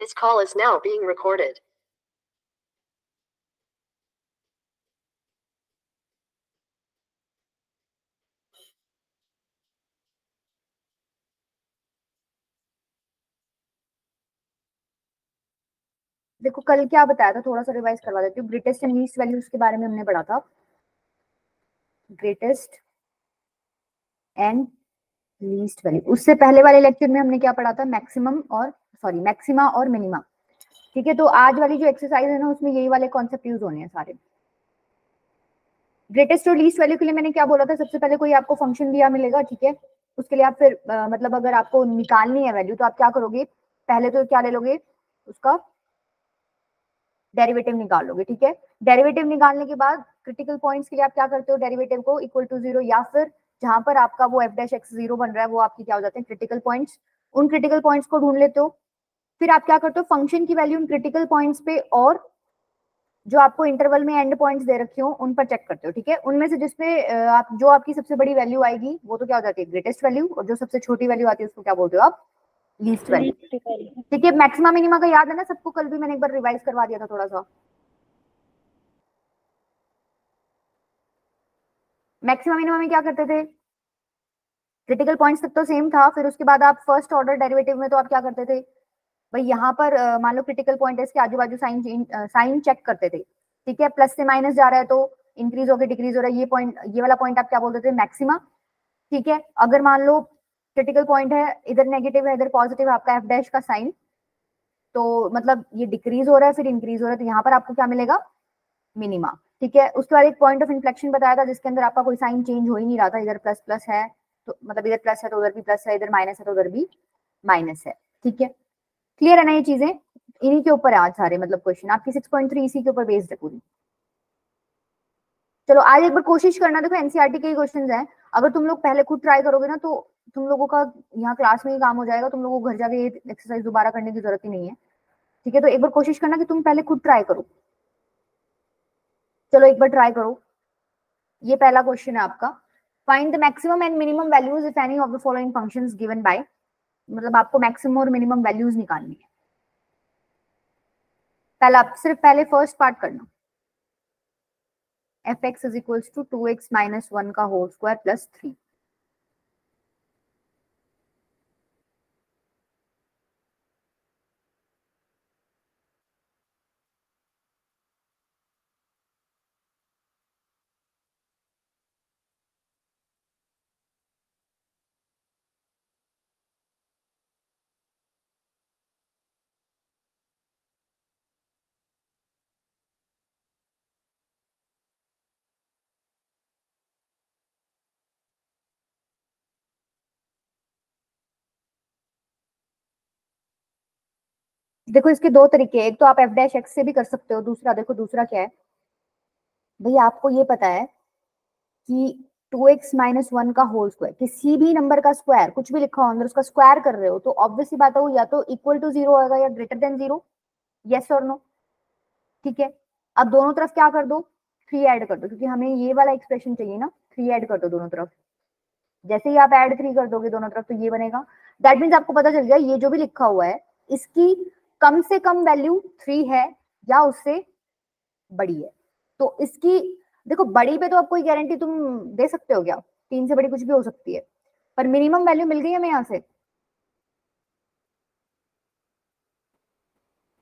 This call is now being recorded. देखो, कल क्या बताया था? थोड़ा सा रिवाइज करवा देती हूँ। ग्रेटेस्ट एंड लीस्ट वैल्यूज़ के बारे में हमने पढ़ा था। ग्रेटेस्ट एंड लीस्ट वैल्यू उससे पहले वाले लेक्चर में हमने क्या पढ़ा था? मैक्सिमम और सॉरी मैक्सिमा और मिनिमा ठीक है तो आज वाली जो एक्सरसाइज है ना उसमें यही वाले कॉन्सेप्ट यूज़ होने हैं सारे। ग्रेटेस्ट और लीस्ट वैल्यू के लिए मैंने क्या बोला था सबसे पहले कोई आपको फ़ंक्शन दिया मिलेगा ठीक है? उसके लिए आप फिर आ, मतलब अगर आपको निकालनी है वैल्यू तो आप क्या करोगे? पहले तो क्या ले लोगे? उसका डेरिवेटिव निकाल लोगे ठीक है? डेरिवेटिव निकालने के बाद क्रिटिकल पॉइंट्स के लिए आप क्या करते हो? डेरिवेटिव को इक्वल टू ज़ीरो या फिर जहाँ पर आपका वो एफ़ डैश एक्स ज़ीरो बन रहा है वो आपकी क्या हो जाते हैं? क्रिटिकल पॉइंट्स उन क्रिटिकल पॉइंट्स को ढूंढ लेते हो। फिर आप क्या करते हो? फ़ंक्शन की वैल्यू उन क्रिटिकल पॉइंट्स पे और जो आपको इंटरवल में एंड पॉइंट्स दे रखे हो उन पर चेक करते हो ठीक है? उनमें से जिसपे आप जो आपकी सबसे बड़ी वैल्यू आएगी वो तो क्या हो जाती है? ग्रेटेस्ट वैल्यू और जो सबसे छोटी वैल्यू आती है उसको क्या बोलते हो आप? लीस्ट वैल्यू ठीक है? मैक्सिमम मिनिमा का याद है ना? सबको कल भी मैंने एक बार रिवाइज करवा दिया था थोड़ा सा मैक्सिमम मिनिमा में क्या करते थे? क्रिटिकल पॉइंट्स तक तो सेम था फिर उसके बाद आप फ़र्स्ट ऑर्डर डेरिवेटिव में तो आप क्या करते थे? भाई यहाँ पर मान लो क्रिटिकल पॉइंट है, इसके आजू बाजू साइन साइन चेक करते थे। ठीक है? प्लस से माइनस जा रहा है तो इंक्रीज होकर डिक्रीज हो रहा है। ये पॉइंट ये वाला पॉइंट आप क्या बोलते थे? मैक्सिमा ठीक है? अगर मान लो क्रिटिकल पॉइंट है, इधर नेगेटिव है, इधर पॉजिटिव है, आपका एफ़ डैश का साइन तो मतलब ये डिक्रीज हो रहा है, फिर इंक्रीज हो रहा है तो यहाँ पर आपको क्या मिलेगा? मिनिमा ठीक है? उसके बाद एक पॉइंट ऑफ़ इन्फ्लेक्शन बताया था, जिसके अंदर आपका कोई साइन चेंज हो ही नहीं रहा था। इधर प्लस प्लस है तो मतलब इधर प्लस है तो उधर भी प्लस है, इधर माइनस है तो उधर भी माइनस है। ठीक है? क्लियर है ना ये चीज़ें? इन्हीं के ऊपर आज सारे मतलब क्वेश्चन आपकी सिक्स पॉइंट थ्री इसी के ऊपर बेस्ड है पूरी। चलो, आज एक बार कोशिश करना, देखो एनसीआरटी के क्वेश्चन है। अगर तुम लोग पहले खुद ट्राई करोगे ना तो तुम लोगों का यहाँ क्लास में ही काम हो जाएगा। तुम लोगों को घर जाके ये एक्सरसाइज दोबारा करने की ज़रूरत ही नहीं है। ठीक है तो एक बार कोशिश करना कि तुम पहले खुद ट्राई करो। चलो, एक बार ट्राई करो। ये पहला क्वेश्चन है आपका। Find the maximum and minimum values if any of the following functions given by मतलब आपको मैक्सिमम और मिनिमम वैल्यूज़ निकालनी है। पहले आप सिर्फ़ पहले फ़र्स्ट पार्ट करना। F x is equals to two x minus one का होल स्क्वायर प्लस थ्री देखो, इसके दो तरीके एक तो आप एफ़ डैश एक्स से भी कर सकते हो, दूसरा देखो, दूसरा क्या है? भैया आपको ये पता है कि टू एक्स माइनस वन का होल स्क्वायर किसी भी नंबर का स्क्वायर कुछ भी लिखा हो अंदर उसका स्क्वायर कर रहे हो तो ऑब्वियसली बात है, वो या तो इक्वल टू ज़ीरो होगा या ग्रेटर देन ज़ीरो यस और नो ठीक है? अब दोनों तरफ़ क्या कर दो? थ्री ऐड कर दो, क्योंकि हमें ये वाला एक्सप्रेशन चाहिए ना थ्री ऐड कर दो दोनों तरफ़। जैसे ही आप ऐड थ्री कर दोगे दोनों तरफ़ तो ये बनेगा। दैट मीन्स आपको पता चल गया, ये जो भी लिखा हुआ है, इसकी कम से कम वैल्यू थ्री है या उससे बड़ी है। तो इसकी, देखो, बड़ी पे तो आप कोई गारंटी तुम दे सकते हो क्या? तीन से बड़ी कुछ भी हो सकती है। पर मिनिमम वैल्यू मिल गई हमें यहाँ से?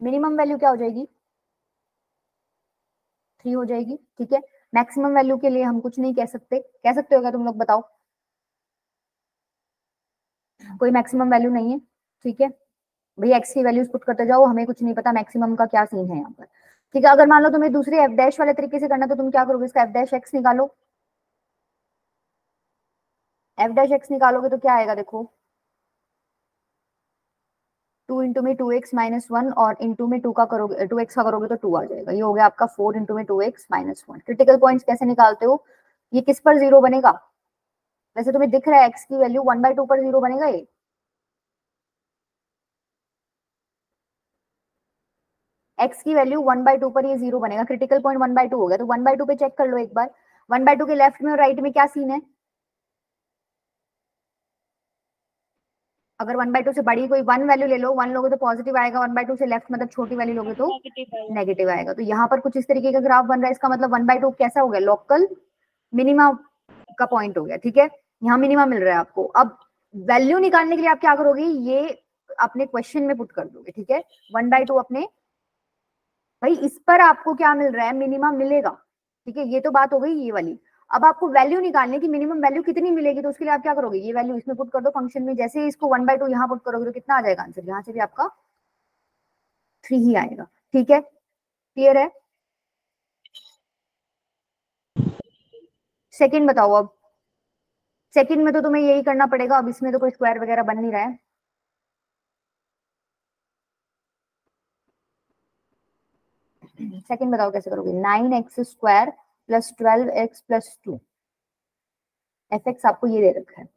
मिनिमम वैल्यू क्या हो जाएगी? थ्री हो जाएगी, ठीक है? मैक्सिमम वैल्यू के लिए हम कुछ नहीं कह सकते। कह सकते हो क्या तुम लोग? बताओ। कोई मैक्सिमम वैल्यू नहीं है, ठीक है? भैया एक्स की वैल्यूज़ पुट करते जाओ, हमें कुछ नहीं पता मैक्सिमम का क्या सीन है यहाँ पर। ठीक है, अगर मान लो तुम्हें दूसरे एफ़ डैश वाले तरीके से करना तो तुम क्या करोगे? इसका एफ़ डैश एक्स निकालो। एफ़ डैश एक्स निकालोगे तो क्या आएगा देखो? टू इंटू में टू एक्स माइनस वन और इंटू में टू का करोगे टू एक्स का करोगे तो टू आ जाएगा। ये हो गया आपका फोर इंटू में two x minus one critical points कैसे निकालते हो? ये किस पर ज़ीरो बनेगा? वैसे तुम्हें दिख रहा है एक्स की वैल्यू वन बाय टू पर ज़ीरो बनेगा ये। एक्स की वैल्यू वन बाय टू पर ये ज़ीरो बनेगा। Critical point one by two हो गया। तो वन बाय टू पे चेक कर लो एक बार। वन बाय टू के लेफ़्ट में और राइट में क्या सीन है? अगर वन बाई टू से बड़ी कोई वन वैल्यू ले लो वन लोगे तो पॉजिटिव आएगा। वन बाई टू से लेफ़्ट मतलब छोटी वैल्यू लोगे तो नेगेटिव आएगा। तो यहाँ पर कुछ इस तरीके का ग्राफ बन रहा है। इसका मतलब वन बाय टू कैसा हो गया? लोकल मिनिमा का पॉइंट हो गया। ठीक है? यहाँ मिनिमा मिल रहा है आपको। अब वैल्यू निकालने के लिए आप क्या करोगे? ये अपने क्वेश्चन में पुट कर दोगे। ठीक है? वन बाय टू अपने भाई, इस पर आपको क्या मिल रहा है? मिनिमम मिलेगा। ठीक है, ये तो बात हो गई, ये वाली। अब आपको वैल्यू निकालने की मिनिमम वैल्यू कितनी मिलेगी? तो उसके लिए आप क्या करोगे? ये वैल्यू इसमें पुट कर दो फ़ंक्शन में। जैसे इसको वन बाई टू यहाँ पुट करोगे तो कितना आ जाएगा आंसर यहाँ से भी आपका थ्री ही आएगा। ठीक है? क्लियर है? सेकेंड बताओ अब। सेकेंड में तो तुम्हें यही करना पड़ेगा। अब इसमें तो कोई स्क्वायर वगैरह बन नहीं रहा है। सेकंड बताओ कैसे करोगे? Nine x square plus twelve x plus two. F x आपको ये दे रखा है।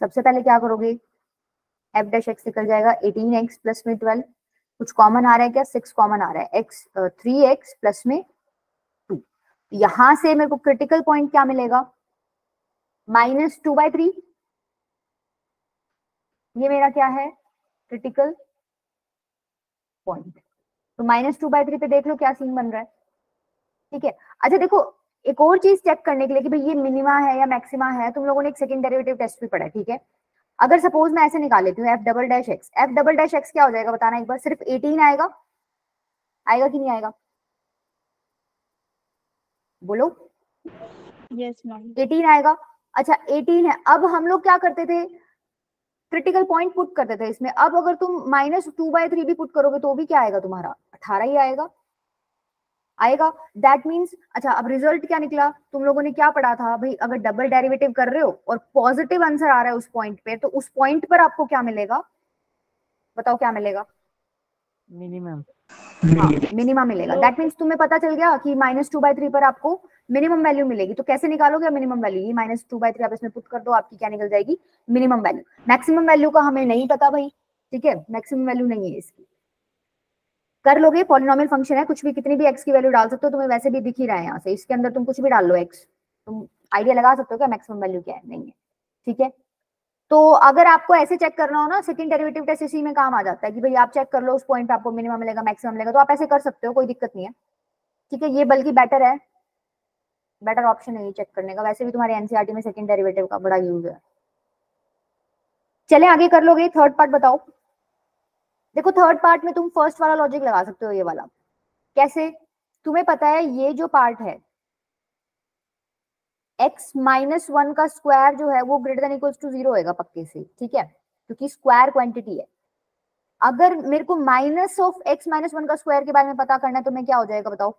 सबसे पहले क्या करोगे? एफ़ डैश एक्स निकल जाएगा एटीन एक्स प्लस में ट्वेल्व कुछ कॉमन आ रहा है क्या? सिक्स कॉमन आ रहा है। एक्स थ्री एक्स प्लस में टू यहाँ से मेरे को क्रिटिकल पॉइंट क्या मिलेगा? माइनस टू बाई थ्री ये मेरा क्या है? क्रिटिकल पॉइंट तो माइनस टू बाई थ्री पे देख लो क्या सीन बन रहा है। ठीक है। अच्छा देखो एक और चीज़ चेक करने के लिए कि भाई ये मिनिमा है या मैक्सिमा है तुम लोगों ने एक सेकंड डेरिवेटिव टेस्ट भी पढ़ा ठीक है? अगर सपोज़ मैं ऐसे निकाल लेती हूँ f double dash x f double dash x क्या हो जाएगा बताना एक बार? सिर्फ़ एटीन आएगा? आएगा कि नहीं आएगा? बोलो। यस मैम एटीन आएगा? अच्छा एटीन है। अब हम लोग क्या करते थे? क्रिटिकल पॉइंट पुट करते थे इसमें। अब अगर तुम माइनस टू बाई थ्री भी पुट करोगे तो भी क्या आएगा तुम्हारा? अठारह ही आएगा। आएगा। दैट मीन्स अच्छा अब रिज़ल्ट क्या निकला? तुम लोगों ने क्या पढ़ा था? भाई अगर डबल डेरिवेटिव कर रहे हो और पॉजिटिव आंसर आ रहा है उस पॉइंट पे तो उस पॉइंट पर आपको क्या मिलेगा? बताओ क्या मिलेगा? मिनिमम हाँ मिनिमम मिलेगा। दैट मीन्स तुम्हें पता चल गया कि माइनस टू बाई थ्री पर आपको मिनिमम वैल्यू मिलेगी। तो कैसे निकालोगे मिनिमम वैल्यू ये माइनस टू बाई थ्री आप इसमें पुट कर दो आपकी क्या निकल जाएगी? मिनिमम वैल्यू मैक्सिमम वैल्यू का हमें नहीं पता भाई ठीक है? मैक्सिमम वैल्यू नहीं है इसकी। कर लोगे पॉलिनोमियल फ़ंक्शन है, कुछ भी, कितनी भी एक्स की वैल्यू डाल सकते हो, तुम्हें वैसे भी दिख ही रहा है यहाँ से। इसके अंदर तुम कुछ भी डाल लो एक्स तुम आइडिया लगा सकते हो क्या मैक्सिमम वैल्यू क्या है? नहीं है। ठीक है? तो अगर आपको ऐसे चेक करना हो ना सेकंड डेरिवेटिव टेस्ट इसी में काम आ जाता है कि भाई आप चेक कर लो, उस पॉइंट पे आपको मिनिमम मिलेगा मैक्सिमम मिलेगा तो आप ऐसे कर सकते हो, कोई दिक्कत नहीं है। ठीक है? ये बल्कि बेटर है। बेटर ऑप्शन है ये चेक करने का। वैसे भी तुम्हारे एनसीआरटी में सेकंड डेरिवेटिव का बड़ा यूज़ है। चले, आगे कर लोगे थर्ड पार्ट बताओ। देखो थर्ड पार्ट में तुम फ़र्स्ट वाला लॉजिक लगा सकते हो, ये वाला। कैसे? तुम्हें पता है, ये जो पार्ट है, x माइनस वन का स्क्वायर जो है, वो greater than equals to zero होगा पक्के से, ठीक है? क्योंकि स्क्वायर क्वांटिटी है। अगर मेरे को minus of x minus one का स्क्वायर के बारे में पता करना है तो मैं क्या हो जाएगा बताओ?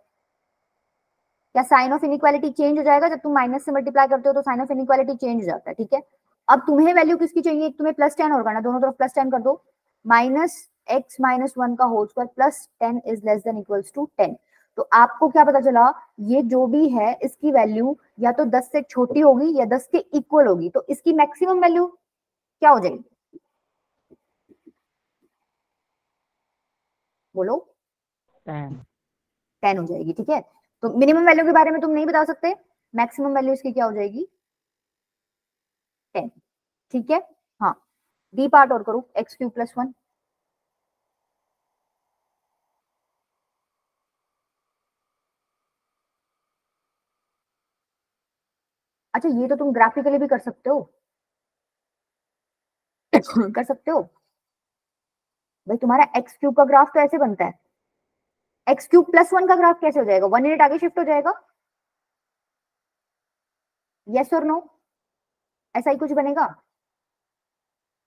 क्या साइन ऑफ़ इनइक्वालिटी चेंज हो जाएगा, जब तुम माइनस से मल्टीप्लाई करते हो तो साइन ऑफ़ इनइक्वालिटी चेंज हो जाता है, ठीक है? अब तुम्हें वैल्यू किसकी चाहिए? तुम्हें प्लस टेन और करना दोनों तरफ़ प्लस टेन कर दो। माइनस एक्स माइनस वन का whole square plus ten is less than equals to ten तो आपको क्या पता चला ये जो भी है इसकी वैल्यू या तो 10 से छोटी होगी या 10 के इक्वल होगी। तो इसकी मैक्सिमम वैल्यू क्या हो जाएगी? बोलो। टेन टेन हो जाएगी ठीक है? तो मिनिमम वैल्यू के बारे में तुम नहीं बता सकते। मैक्सिमम वैल्यू इसकी क्या हो जाएगी? टेन ठीक है? हाँ डी पार्ट और करो एक्स क्यू प्लस वन अच्छा ये तो तुम ग्राफिकली भी कर सकते हो। कर सकते हो। भाई, तुम्हारा एक्स क्यूब का ग्राफ तो ऐसे बनता है? एक्स क्यूब प्लस वन का ग्राफ कैसे हो जाएगा? वन यूनिट आगे शिफ्ट हो जाएगा? यस और नो ऐसा ही कुछ बनेगा?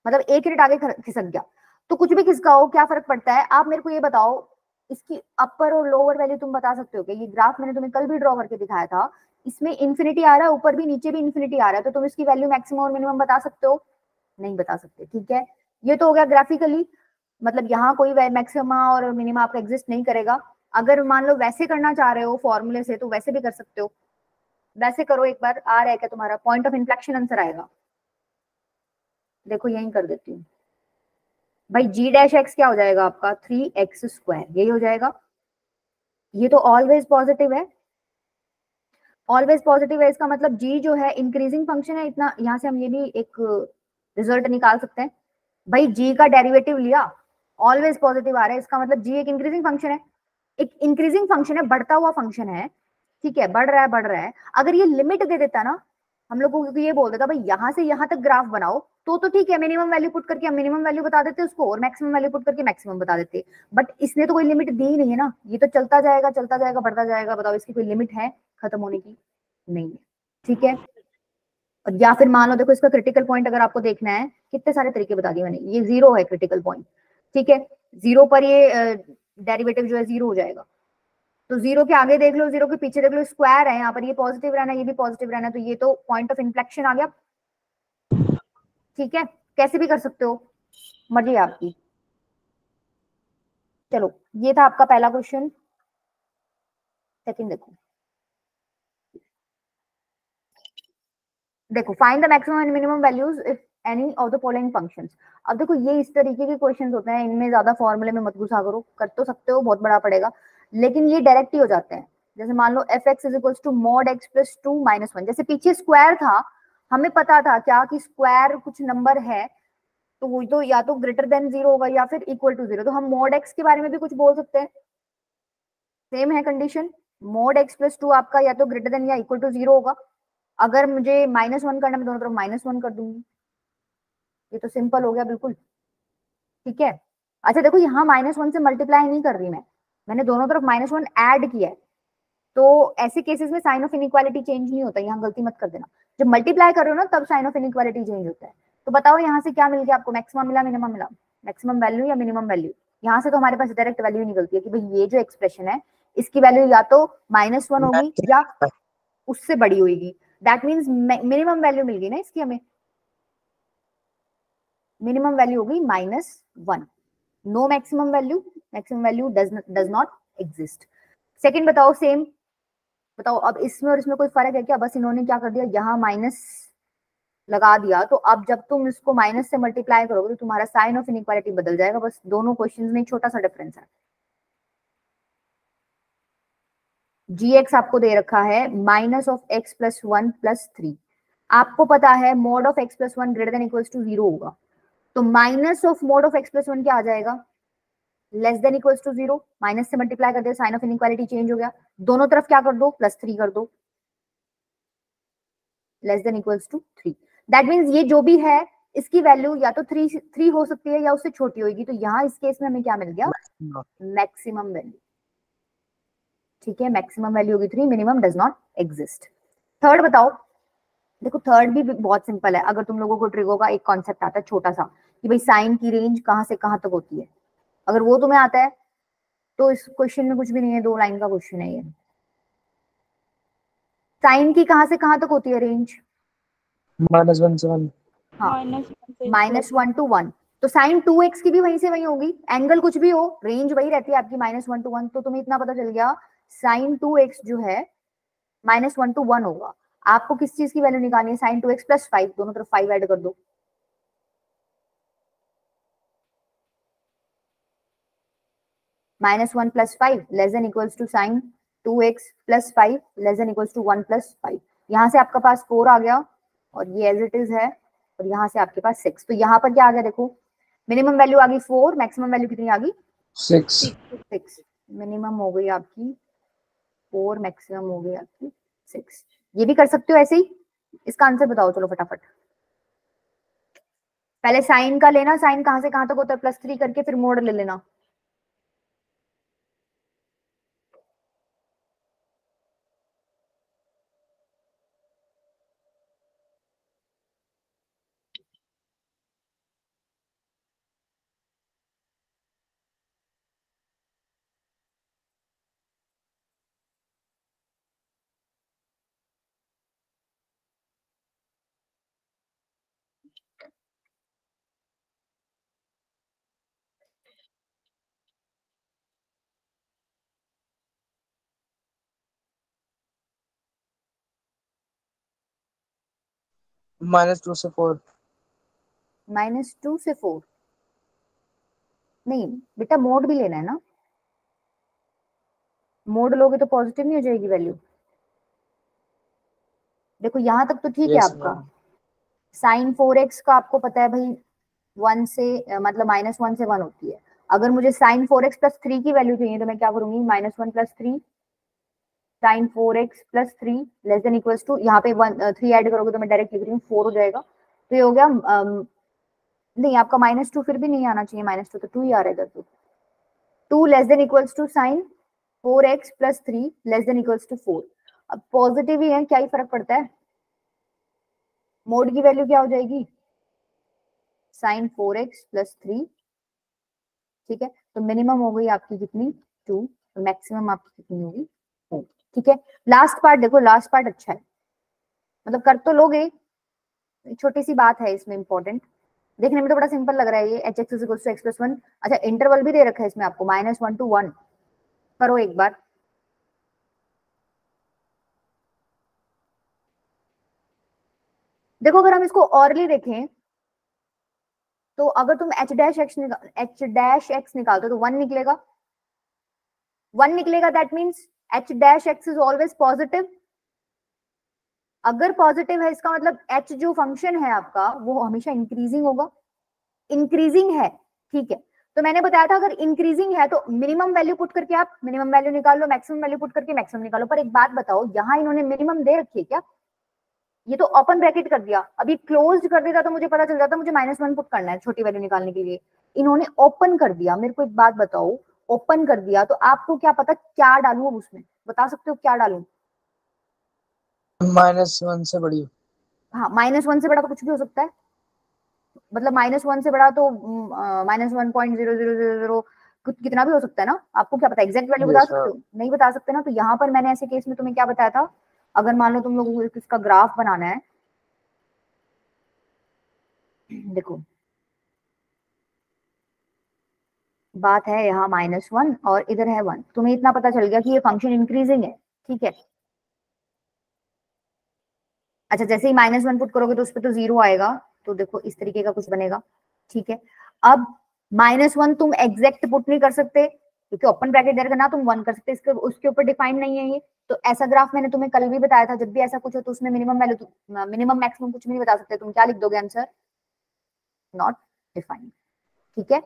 मतलब एक यूनिट आगे खिसक गया। तो कुछ भी खिसका हो क्या फ़र्क पड़ता है? आप मेरे को ये बताओ, इसकी अपर और लोअर वैल्यू तुम बता सकते हो क्या? ये ग्राफ मैंने तुम्हें कल भी ड्रॉ करके दिखाया था इसमें इन्फिनिटी आ रहा है, ऊपर भी नीचे भी इन्फिनिटी आ रहा है तो तुम इसकी वैल्यू मैक्सिमम और मिनिमम बता सकते हो? नहीं बता सकते, ठीक है? ये तो हो गया ग्राफिकली मतलब यहाँ कोई मैक्सिमा और मिनिमा आपका एग्जिस्ट नहीं करेगा। अगर मान लो वैसे करना चाह रहे हो फॉर्मूले से तो वैसे भी कर सकते हो। वैसे करो एक बार, आ रहा है क्या तुम्हारा? पॉइंट ऑफ़ इन्फ्लेक्शन आंसर आएगा। देखो, यही कर देती हूँ। भाई जी डैश एक्स क्या हो जाएगा आपका? थ्री एक्स स्क्वायर यही हो जाएगा। ये तो ऑलवेज पॉजिटिव है। ऑलवेज पॉजिटिव है इसका मतलब जी जो है इंक्रीजिंग फ़ंक्शन है, इतना यहाँ से हम ये भी एक रिज़ल्ट निकाल सकते हैं। भाई जी का डेरिवेटिव लिया ऑलवेज पॉजिटिव आ रहा है, इसका मतलब जी एक इंक्रीजिंग फ़ंक्शन है। एक इंक्रीजिंग फ़ंक्शन है, बढ़ता हुआ फ़ंक्शन है, ठीक है, बढ़ रहा है, बढ़ रहा है। अगर ये लिमिट दे देता ना हम लोग को ये बोल देता, भाई, यहाँ से यहाँ तक ग्राफ बनाओ तो तो ठीक है मिनिमम वैल्यू पुट करके हम मिनिमम वैल्यू बता देते उसको, और मैक्सिमम वैल्यू पुट करके मैक्सिमम बता देते। बट इसने तो कोई लिमिट दी नहीं है ना। ये तो चलता जाएगा चलता जाएगा, बढ़ता जाएगा, बताओ इसकी कोई लिमिट है खत्म होने की? नहीं है। ठीक है? और या फिर मान लो, देखो इसका क्रिटिकल पॉइंट अगर आपको देखना है, कितने सारे तरीके बता दिए मैंने। ये ज़ीरो है क्रिटिकल पॉइंट ठीक है? ज़ीरो पर ये डेरिवेटिव जो है ज़ीरो हो जाएगा। तो ज़ीरो के आगे देख लो ज़ीरो के पीछे देख लो स्क्वायर है, यहाँ पर ये पॉजिटिव रहना, ये भी पॉजिटिव रहना तो ये तो पॉइंट ऑफ़ इन्फ्लेक्शन आ गया। ठीक है? कैसे भी कर सकते हो। मर्ज़ी आपकी। चलो, ये था आपका पहला क्वेश्चन सेकंड देखो। देखो find the maximum and minimum values if any of the following functions अब देखो, ये इस तरीके के क्वेश्चंस होते हैं, इनमें ज़्यादा फॉर्मूले में मत घुसा करो। कर तो सकते हो, बहुत बड़ा पड़ेगा। लेकिन ये डायरेक्ट ही हो जाते हैं। जैसे मान लो f x is equal to mod x plus two minus one जैसे पीछे स्क्वायर था, हमें पता था क्या कि स्क्वायर कुछ नंबर है तो वो तो या तो ग्रेटर देन ज़ीरो होगा या फिर इक्वल टू ज़ीरो तो हम मॉड एक्स के बारे में भी कुछ बोल सकते हैं। सेम है condition mod x plus two आपका या तो ग्रेटर देन या इक्वल टू ज़ीरो होगा। अगर मुझे माइनस वन करना मैं दोनों तरफ़ माइनस वन कर दूँगी। ये तो सिंपल हो गया, बिल्कुल। ठीक है? अच्छा देखो, यहाँ माइनस वन से मल्टीप्लाई नहीं कर रही मैं। मैंने दोनों तरफ़ माइनस वन ऐड किया है। तो ऐसे केसेस में साइन ऑफ़ इनइक्वालिटी चेंज नहीं होता यहाँ गलती मत कर देना। जब मल्टीप्लाई कर रहे हो ना तब साइन ऑफ़ इनइक्वालिटी चेंज होता है। तो बताओ यहाँ से क्या मिल गया आपको? मैक्सिमम मिला मिनिमम मिला? मैक्सिमम वैल्यू या मिनिमम वैल्यू यहाँ से तो हमारे पास डायरेक्ट वैल्यू निकलती है कि भाई ये जो एक्सप्रेशन है इसकी वैल्यू या तो माइनस वन होगी या उससे बड़ी होगी दैट मीन्स मिनिमम वैल्यू मिल गई ना इसकी हमें। मिनिमम वैल्यू होगी minus one no maximum value maximum value does not exist second बताओ सेम बताओ, अब इसमें और इसमें कोई फ़र्क है क्या? बस इन्होंने क्या कर दिया? यहाँ माइनस लगा दिया। तो अब जब तुम इसको माइनस से मल्टीप्लाई करोगे तो तुम्हारा साइन ऑफ़ इनइक्वालिटी बदल जाएगा। बस दोनों क्वेश्चंस में छोटा सा डिफरेंस है। जी एक्स आपको दे रखा है minus of x plus one plus three आपको पता है mod of x plus one greater than equals to zero होगा। तो minus of mod of x plus one क्या आ जाएगा? Less than equals to zero minus से मल्टीप्लाई कर दो साइन ऑफ़ इनइक्वालिटी चेंज हो गया। दोनों तरफ़ क्या कर दो? प्लस थ्री कर दो। Less than equals to three that means ये जो भी है इसकी वैल्यू या तो थ्री थ्री हो सकती है या उससे छोटी होगी तो यहाँ इस केस में हमें क्या मिल गया? मैक्सिमम वैल्यू ठीक है मैक्सिमम वैल्यू होगी three minimum does not exist third बताओ देखो थर्ड भी बहुत सिंपल है। अगर तुम लोगों को ट्रिगो का एक कॉन्सेप्ट आता है छोटा सा कि भाई साइन की रेंज कहाँ से कहाँ तक होती है। अगर वो तुम्हें आता है तो इस क्वेश्चन में कुछ भी नहीं है दो लाइन का क्वेश्चन है ये। साइन की कहाँ से कहाँ तक होती है रेंज माइनस वन से वन हाँ। माइनस वन से माइनस वन टू वन तो साइन टू एक्स की भी वहीं से वहीं होगी। एंगल कुछ भी हो रेंज वही रहती है आपकी माइनस वन टू वन तो तुम्हें इतना पता चल गया साइन टू एक्स जो है माइनस वन टू वन होगा। आपको किस चीज़ की वैल्यू निकालनी है? Sine two x plus five दोनों तरफ़ फाइव ऐड कर दो। Minus one plus five less than equals to sine two x plus five less than equals to one plus five यहाँ से आपका पास फोर आ गया और ये एज इट इज़ है और यहाँ से आपके पास सिक्स तो यहाँ पर क्या आ गया देखो मिनिमम वैल्यू आ गई फोर मैक्सिमम वैल्यू कितनी आ गई? सिक्स सिक्स मिनिमम हो गई आपकी फोर मैक्सिमम हो गई आपकी सिक्स ये भी कर सकते हो ऐसे ही? इसका आंसर बताओ, चलो फटाफट। पहले साइन का लेना, साइन कहाँ से कहाँ तक होता है? प्लस थ्री करके फिर मोड ले लेना। माइनस टू से फोर। माइनस टू से फोर। नहीं बेटा मोड भी लेना है ना। मोड लोगे तो पॉजिटिव नहीं हो जाएगी वैल्यू। देखो यहाँ तक तो ठीक yes, है आपका साइन फोर एक्स का आपको पता है भाई वन से मतलब माइनस वन से वन होती है। अगर मुझे sine four x plus three की वैल्यू चाहिए तो मैं क्या करूँगी? Minus one plus three sine four x plus three less than equals to यहाँ पे वन थ्री ऐड करोगे तो मैं डायरेक्ट लिख रही हूँ फोर हो जाएगा। तो ये हो गया अम, नहीं आपका माइनस टू फिर भी नहीं आना चाहिए माइनस टू तो टू ही आ रहा है इधर तो two less than equals to sine four x plus three less than equals to four. अब पॉजिटिव ही है क्या ही फ़र्क पड़ता है? मोड की वैल्यू क्या हो जाएगी? Sine four x plus three ठीक है? तो मिनिमम हो गई आपकी कितनी? टू तो मैक्सिमम आपकी कितनी होगी? फोर। ठीक है? लास्ट पार्ट देखो लास्ट पार्ट अच्छा है। मतलब कर तो लोगे। छोटी सी बात है इसमें इंपॉर्टेंट देखने में तो बड़ा सिंपल लग रहा है ये। H x is two x plus one अच्छा इंटरवल भी दे रखा है इसमें आपको। माइनस वन टू वन करो एक बार। देखो, अगर हम इसको औरली देखें तो अगर तुम h dash x h dash x निकालते हो तो वन निकलेगा। वन निकलेगा that means h dash x is always positive अगर पॉजिटिव है, इसका मतलब एच जो फ़ंक्शन है आपका, वो हमेशा इंक्रीजिंग होगा। इंक्रीजिंग है, ठीक है। तो मैंने बताया था, अगर इंक्रीजिंग है तो मिनिमम वैल्यू पुट करके आप मिनिमम वैल्यू निकाल लो मैक्सिमम वैल्यू पुट करके मैक्सिमम निकालो। पर एक बात बताओ, यहाँ इन्होंने मिनिमम दे रखी है क्या? ये तो ओपन ब्रैकेट कर दिया। अभी क्लोज कर देता तो मुझे पता चल जाता, मुझे माइनस वन पुट करना है छोटी वैल्यू निकालने के लिए। इन्होंने ओपन कर दिया। मेरे को एक बात बताओ ओपन कर दिया तो आपको क्या पता क्या डालू अब उसमें? बता सकते हो क्या डालू? माइनस वन से बड़ी हाँ। माइनस वन से बड़ा तो कुछ भी हो सकता है। मतलब माइनस वन से बड़ा तो minus one point zero zero zero zero कितना भी हो सकता है ना? आपको क्या पता? एग्जैक्ट वैल्यू बता सकते हो? नहीं बता सकते ना? तो यहाँ पर मैंने ऐसे केस में तुम्हें क्या बताया था? अगर मान लो तुम लोगों को इसका ग्राफ बनाना है। देखो बात है यहाँ माइनस वन और इधर है वन तुम्हें इतना पता चल गया कि ये फ़ंक्शन इंक्रीजिंग है, ठीक है? अच्छा जैसे ही माइनस वन पुट करोगे तो उस पर तो ज़ीरो आएगा तो देखो इस तरीके का कुछ बनेगा, ठीक है? अब माइनस वन तुम एग्जैक्ट पुट नहीं कर सकते, क्योंकि ओपन ब्रैकेट देर ना तुम वन कर सकते, इसके, उसके ऊपर डिफाइन नहीं है ये। तो ऐसा ग्राफ मैंने तुम्हें कल भी बताया था, जब भी ऐसा कुछ हो तो उसमें मिनिमम वैल्यू मिनिमम मैक्सिमम कुछ भी नहीं बता सकते, तुम क्या लिख दोगे आंसर नॉट डिफाइंड ठीक है?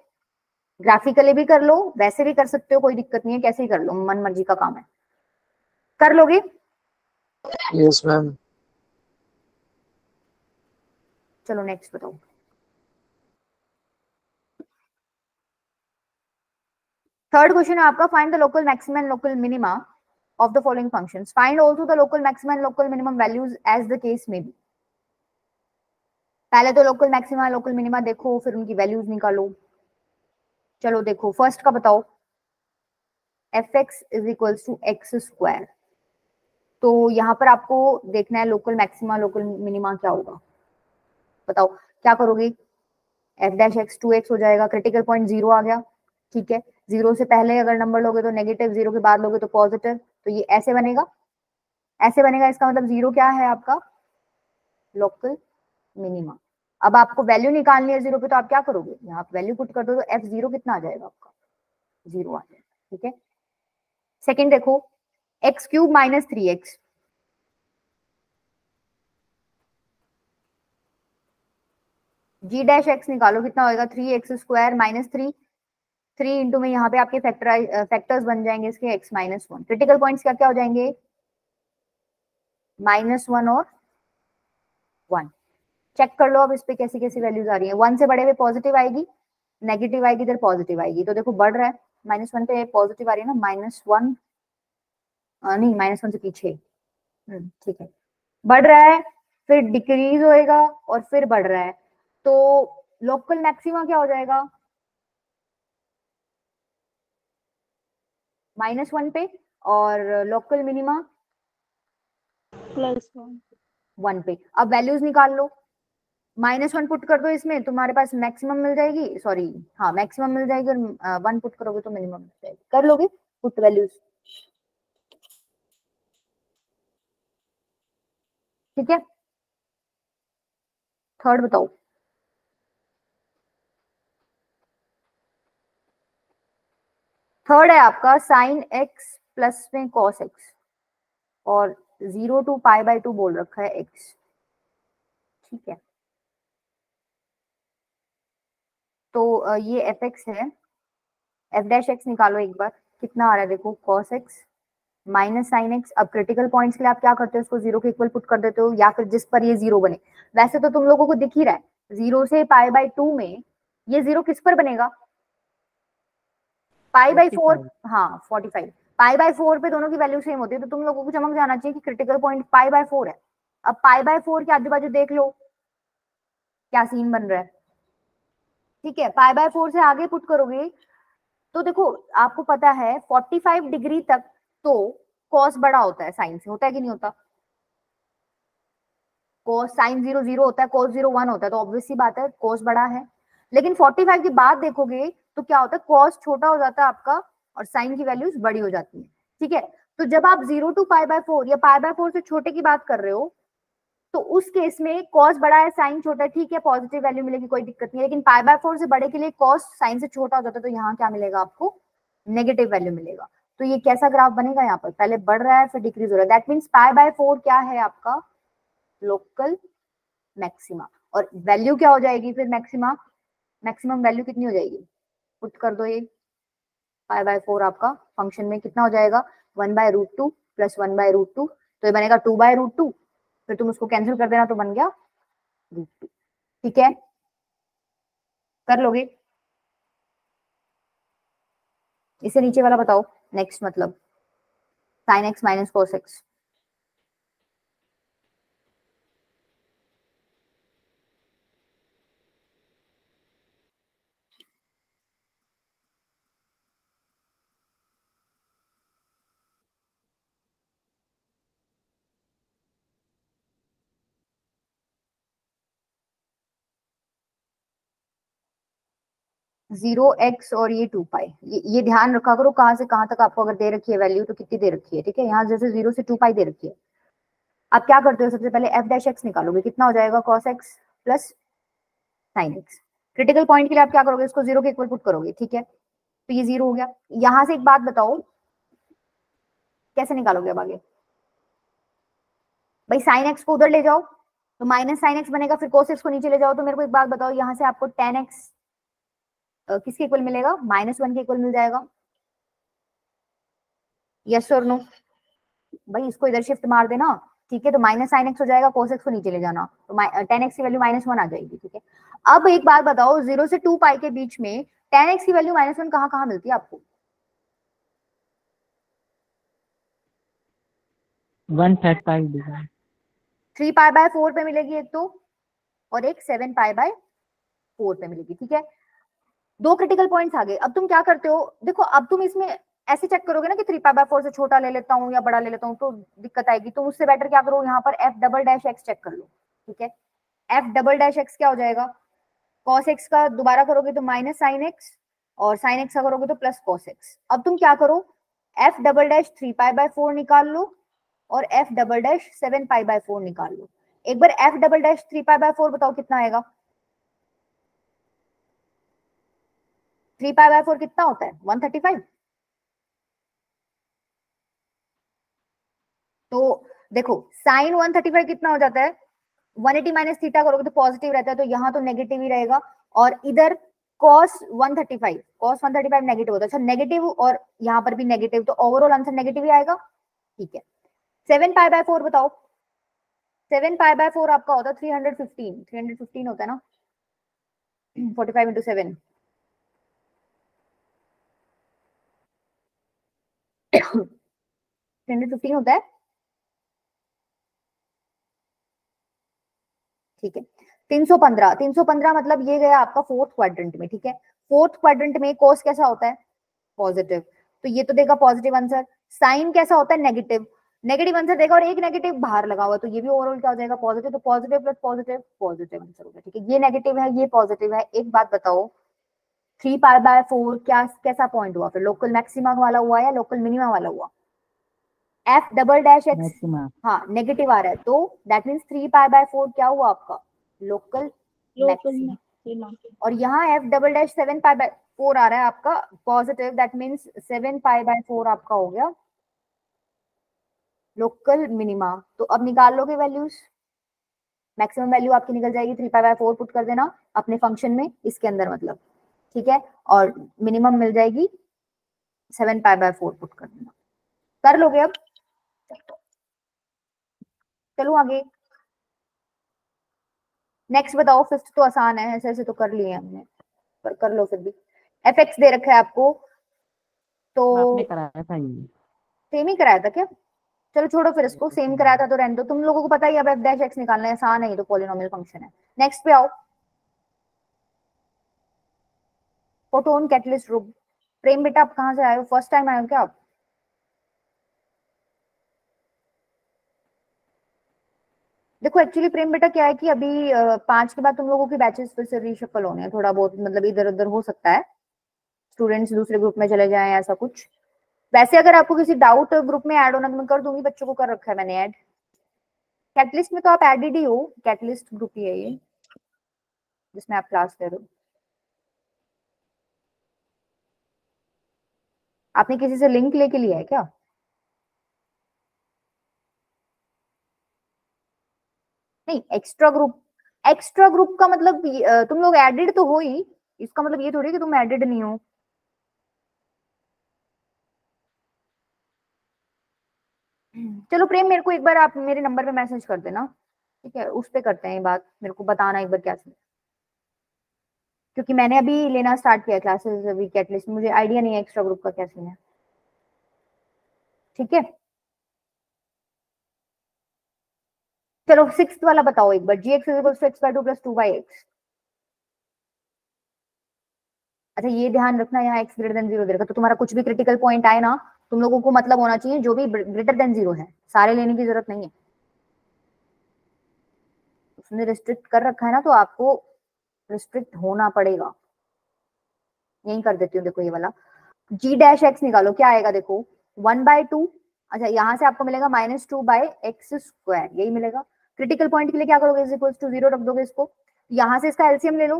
ग्राफिकली भी कर लो वैसे भी कर सकते हो कोई दिक्कत नहीं है कैसे ही कर लो मन मर्ज़ी का काम है। कर लोगे? यस मैम चलो नेक्स्ट बताओ। थर्ड क्वेश्चन है आपका find the local maximum and local minima of the following functions find also the local maximum and local minimum values as the case may be पहले तो लोकल मैक्सिमा लोकल मिनिमा देखो फिर उनकी values निकालो। चलो देखो फ़र्स्ट का बताओ। F x is equals to x square तो यहाँ पर आपको देखना है लोकल मैक्सिमा लोकल मिनिमा क्या होगा। बताओ, क्या करोगे? F dash x two x हो जाएगा। क्रिटिकल पॉइंट ज़ीरो आ गया। ठीक है। ज़ीरो से पहले अगर नंबर लोगे तो नेगेटिव ज़ीरो के बाद लोगे तो पॉजिटिव तो ये ऐसे बनेगा। ऐसे बनेगा, इसका मतलब ज़ीरो क्या है आपका? लोकल मिनिमा अब आपको वैल्यू निकालनी है ज़ीरो पे तो आप क्या करोगे? यहाँ आप वैल्यू पुट कर दो तो एफ़ ज़ीरो कितना आ जाएगा आपका? ज़ीरो आ जाएगा, ठीक है? सेकेंड देखो x cube minus three x g dash x निकालो, कितना होएगा? Three x square minus three three into में यहाँ पे आपके फैक्टर फैक्टर्स बन जाएँगे इसके x minus one critical points क्या क्या हो जाएँगे? माइनस वन और वन चेक कर लो अब इस पे कैसी कैसी वैल्यूज़ आ रही है। वन से बड़े हुए पॉजिटिव आएगी नेगेटिव आएगी इधर पॉजिटिव आएगी। तो देखो बढ़ रहा है। माइनस वन पे पॉजिटिव आ रही है ना? माइनस वन नहीं माइनस वन से पीछे। हम्म, ठीक है। बढ़ रहा है फिर डिक्रीज होएगा और फिर बढ़ रहा है। तो लोकल मैक्सिमा क्या हो जाएगा? माइनस वन पे और local minima plus one one पे। अब वैल्यूज़ निकाल लो। माइनस वन पुट कर दो इसमें, तुम्हारे पास मैक्सिमम मिल जाएगी सॉरी हाँ मैक्सिमम मिल जाएगी और वन पुट करोगे तो मिनिमम मिल जाएगी। कर लोगे? पुट वैल्यूज़ ठीक है? थर्ड बताओ। थर्ड है आपका साइन एक्स प्लस में कॉस एक्स और zero two pi by two बोल रखा है एक्स ठीक है? तो ये एफ़ एक्स है। एफ़ डैश एक्स निकालो एक बार। कितना आ रहा है देखो cos x minus sine x अब क्रिटिकल पॉइंट्स के लिए आप क्या करते हो इसको ज़ीरो के इक्वल पुट कर देते हो या फिर जिस पर ये ज़ीरो बने। वैसे तो तुम लोगों को दिख ही रहा है। ज़ीरो से पाई बाय टू में ये ज़ीरो किस पर बनेगा? Pi by four 45. हाँ forty five pi by four पे दोनों की वैल्यू सेम होती है तो तुम लोगों को चमक जाना चाहिए कि critical point pi by four है। अब पाई बाय फोर के आजू बाजू देख लो। क्या सीन बन रहा है? ठीक है पाई बाय फोर से आगे पुट करोगे तो देखो, आपको पता है 45 डिग्री तक तो कॉस बड़ा होता है साइन से, होता है कि नहीं होता? कॉस साइन ज़ीरो ज़ीरो होता है कॉस ज़ीरो वन होता है तो ऑब्वियस सी बात है कॉस बड़ा है। लेकिन 45 के बाद देखोगे तो क्या होता है कॉस छोटा हो जाता है आपका, और साइन की वैल्यूज़ बड़ी हो जाती है। ठीक है तो जब आप zero two pi by four या पाई बाय फोर से छोटे की बात कर रहे हो तो उस केस में कॉस बड़ा है साइन छोटा ठीक है पॉजिटिव वैल्यू मिलेगी, कोई दिक्कत नहीं लेकिन पाई बाय फोर से बड़े के लिए कॉस साइन से छोटा हो जाता है तो यहाँ क्या मिलेगा आपको? नेगेटिव वैल्यू मिलेगा। तो ये कैसा ग्राफ बनेगा यहाँ पर? पहले बढ़ रहा है, फिर डिक्रीज हो रहा है। That means pi by four क्या है आपका? लोकल मैक्सिमा और वैल्यू क्या हो जाएगी फिर मैक्सिमा मैक्सिमम वैल्यू कितनी हो जाएगी? पुट कर दो ये। पाई बाय फोर आपका फ़ंक्शन में कितना हो जाएगा? One by root two plus one by root two तो ये बनेगा टू बाय रूट टू फिर तुम उसको कैंसिल कर देना तो बन गया। रूट टू ठीक है? कर लोगे? इसे नीचे वाला बताओ। नेक्स्ट मतलब। Sine x minus cos x zero x और ये टू पाई। ये, ये ध्यान रखा करो कहाँ से कहाँ तक आपको अगर दे रखी है वैल्यू तो कितनी दे रखी है ठीक है? यहाँ जैसे ज़ीरो से टू पाई दे रखी है। आप क्या करते हो सबसे पहले एफ़ डैश एक्स निकालोगे कितना हो जाएगा cos x plus sine x critical point के लिए आप क्या करोगे इसको ज़ीरो के इक्वल पुट करोगे ठीक है? तो ये ज़ीरो हो गया। यहाँ से एक बात बताओ कैसे निकालोगे अब आगे? भाई साइन एक्स को उधर ले जाओ तो माइनस साइन एक्स बनेगा फिर कोस एक्स को नीचे ले जाओ तो मेरे को एक बात बताओ यहाँ से आपको टेन एक्स किसके इक्वल मिलेगा? माइनस वन के इक्वल मिल जाएगा। यस और नो भाई इसको इधर शिफ्ट मार देना। ठीक है तो माइनस साइन एक्स हो जाएगा कोस एक्स को नीचे ले जाना। तो टेन एक्स की वैल्यू माइनस वन आ जाएगी ठीक है? अब एक बात बताओ ज़ीरो से टू पाई के बीच में टेन एक्स की वैल्यू माइनस वन कहाँ कहाँ मिलती है आपको? One third five three pi by four पे मिलेगी एक तो और एक सेवन पाई बाय फोर पे मिलेगी ठीक है? दो क्रिटिकल पॉइंट्स आ गए। अब तुम क्या करते हो? देखो, अब तुम इसमें ऐसे चेक करोगे ना कि थ्री पाई बाय फोर से छोटा ले लेता हूँ या बड़ा ले लेता हूँ तो दिक्कत आएगी। तो उससे बेटर क्या करो? यहाँ पर f double dash x check कर लो, ठीक है? एफ़ डबल डैश एक्स क्या हो जाएगा? कॉस एक्स का दोबारा करोगे तो माइनस साइन एक्स और साइन एक्स का करोगे तो प्लस कॉस एक्स अब तुम क्या करो? F double dash three pi by four निकाल लो और f double dash seven pi by four निकाल लो। एक बार f double dash three pi by four बताओ कितना आएगा? थ्री पाई बाय फोर कितना होता है? वन थर्टी फाइव तो देखो, साइन वन थर्टी फाइव कितना हो जाता है? वन एटी माइनस थीटा करोगे तो पॉजिटिव रहता है तो यहाँ तो नेगेटिव ही रहेगा। और इधर cos one thirty five cos one thirty five negative होता है। अच्छा नेगेटिव और यहाँ पर भी नेगेटिव तो ओवरऑल आंसर नेगेटिव ही आएगा। ठीक है। सेवन पाई बाय फोर बताओ। सेवन पाई बाय फोर आपका होता है three hundred fifteen three hundred fifteen होता है ना? Forty five into seven three hundred fifteen होता है ठीक है। तीन सौ पंद्रह। तीन सौ पंद्रह मतलब ये गया आपका फोर्थ क्वाड्रेंट में, ठीक है? फोर्थ क्वाड्रेंट में कोस कैसा होता है? पॉजिटिव तो ये तो देगा पॉजिटिव आंसर साइन कैसा होता है? नेगेटिव नेगेटिव आंसर देगा और एक नेगेटिव बाहर लगा हुआ तो ये भी ओवरऑल क्या हो जाएगा? पॉजिटिव तो positive plus positive positive answer होगा ठीक है? ये नेगेटिव है, ये पॉजिटिव है। एक बात बताओ थ्री पाई बाय फोर क्या कैसा पॉइंट हुआ? फिर लोकल मैक्सिमा वाला हुआ या लोकल मिनिमा वाला हुआ? एफ़ डबल डैश एक्स हाँ नेगेटिव आ रहा है। तो that means three pi by four क्या हुआ आपका? लोकल. और यहाँ f double dash seven pi by four आ रहा है आपका positive that means seven pi by four आपका हो गया। लोकल मिनिमा तो अब निकाल लोगे वैल्यूज़ मैक्सिमम वैल्यू आपकी निकल जाएगी three pi by four put कर देना अपने फ़ंक्शन में इसके अंदर मतलब। ठीक है? और मिनिमम मिल जाएगी seven pi by four put कर देना कर लोगे अब? चलो आगे। नेक्स्ट बताओ फिफ्थ तो आसान है ऐसे ऐसे तो कर लिए हमने। पर कर लो फिर भी। एफ़ एक्स दे रखा है आपको। तो आपने कराया था ये। सेम ही कराया था क्या? चलो छोड़ो फिर इसको। सेम कराया था तो रहने दो तुम लोगों को पता ही अब एफ़ डैश एक्स निकालना है आसान है ये तो पॉलिनोमियल फ़ंक्शन है। नेक्स्ट पे आओ। फोटोन कैटलिस्ट ग्रुप प्रेम बेटा, आप कहाँ से आए हो? फ़र्स्ट टाइम आए हो क्या आप? देखो एक्चुअली प्रेम बेटा क्या है कि अभी पाँच के बाद तुम लोगों की बैचेस फिर से रीशफल होने हैं। थोड़ा बहुत मतलब इधर उधर हो सकता है। स्टूडेंट्स दूसरे ग्रुप में चले जाएँ, ऐसा कुछ। वैसे अगर आपको किसी डाउट ग्रुप में ऐड होना तो मैं कर दूँगी, बच्चों को कर रखा है मैंने ऐड कैटलिस्ट में तो आप एडेड ही हो। कैटलिस्ट ग्रुप ही है ये, जिसमें आप क्लास ले रहे हो। आपने किसी से लिंक लेके लिया है क्या? नहीं एक्स्ट्रा ग्रुप एक्स्ट्रा ग्रुप का मतलब तुम लोग एडेड तो हो ही। इसका मतलब ये थोड़ी कि तुम एडेड नहीं हो। चलो प्रेम, मेरे को एक बार आप मेरे नंबर पे मैसेज कर देना। ठीक है, उस पे करते हैं ये बात। मेरे को बताना एक बार क्या चीज़ क्योंकि मैंने अभी लेना स्टार्ट किया क्लासेस वीक एटलीस्ट मुझे आइडिया नहीं है एक्स्ट्रा ग्रुप का क्या सीन है। ठीक है? चलो सिक्स वाला बताओ एक बार। G x is two x by two plus two by x अच्छा ये ध्यान रखना, यहाँ एक्स ग्रेटर देन ज़ीरो दे रखा तो तुम्हारा कुछ भी क्रिटिकल पॉइंट आए ना, तुम लोगों को मतलब होना चाहिए, जो भी ग्रेटर देन ज़ीरो है। सारे लेने की ज़रूरत नहीं है। उसने रिस्ट्रिक्ट कर रखा है ना तो आपको रिस्ट्रिक्ट होना पड़ेगा। यही कर देती हूँ, देखो ये वाला। जी डैश एक्स निकालो, क्या आएगा देखो? वन बाय टू अच्छा यहाँ से आपको मिलेगा minus two by x square यही मिलेगा। क्रिटिकल पॉइंट के लिए क्या करोगे? टू ज़ीरो रख दोगे इसको। यहाँ से इसका एलसीएम ले लो।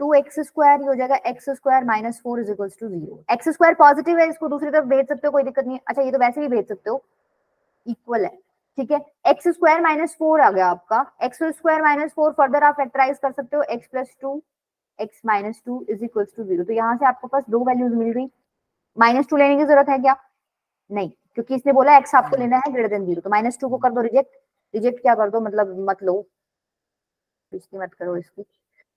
टू एक्स स्क्वायर हो जाएगा x square minus four is equal to zero x square positive है, इसको दूसरी तरफ़ भेज सकते हो, कोई दिक्कत नहीं अच्छा ये तो वैसे भी भेज सकते हो। इक्वल है। ठीक है? एक्स स्क्वायर माइनस फोर आ गया आपका। X square minus four further आप फैक्टराइज कर सकते हो। X plus two x minus two is equal to zero तो यहाँ से आपको पास दो वैल्यूज़ मिल गई। माइनस टू लेने की ज़रूरत है क्या? नहीं, क्योंकि इसने बोला एक्स आपको लेना है ग्रेटर देन ज़ीरो तो माइनस टू को कर दो रिजेक्ट रिजेक्ट क्या कर दो? मतलब मत लो। इसकी मत करो इसकी।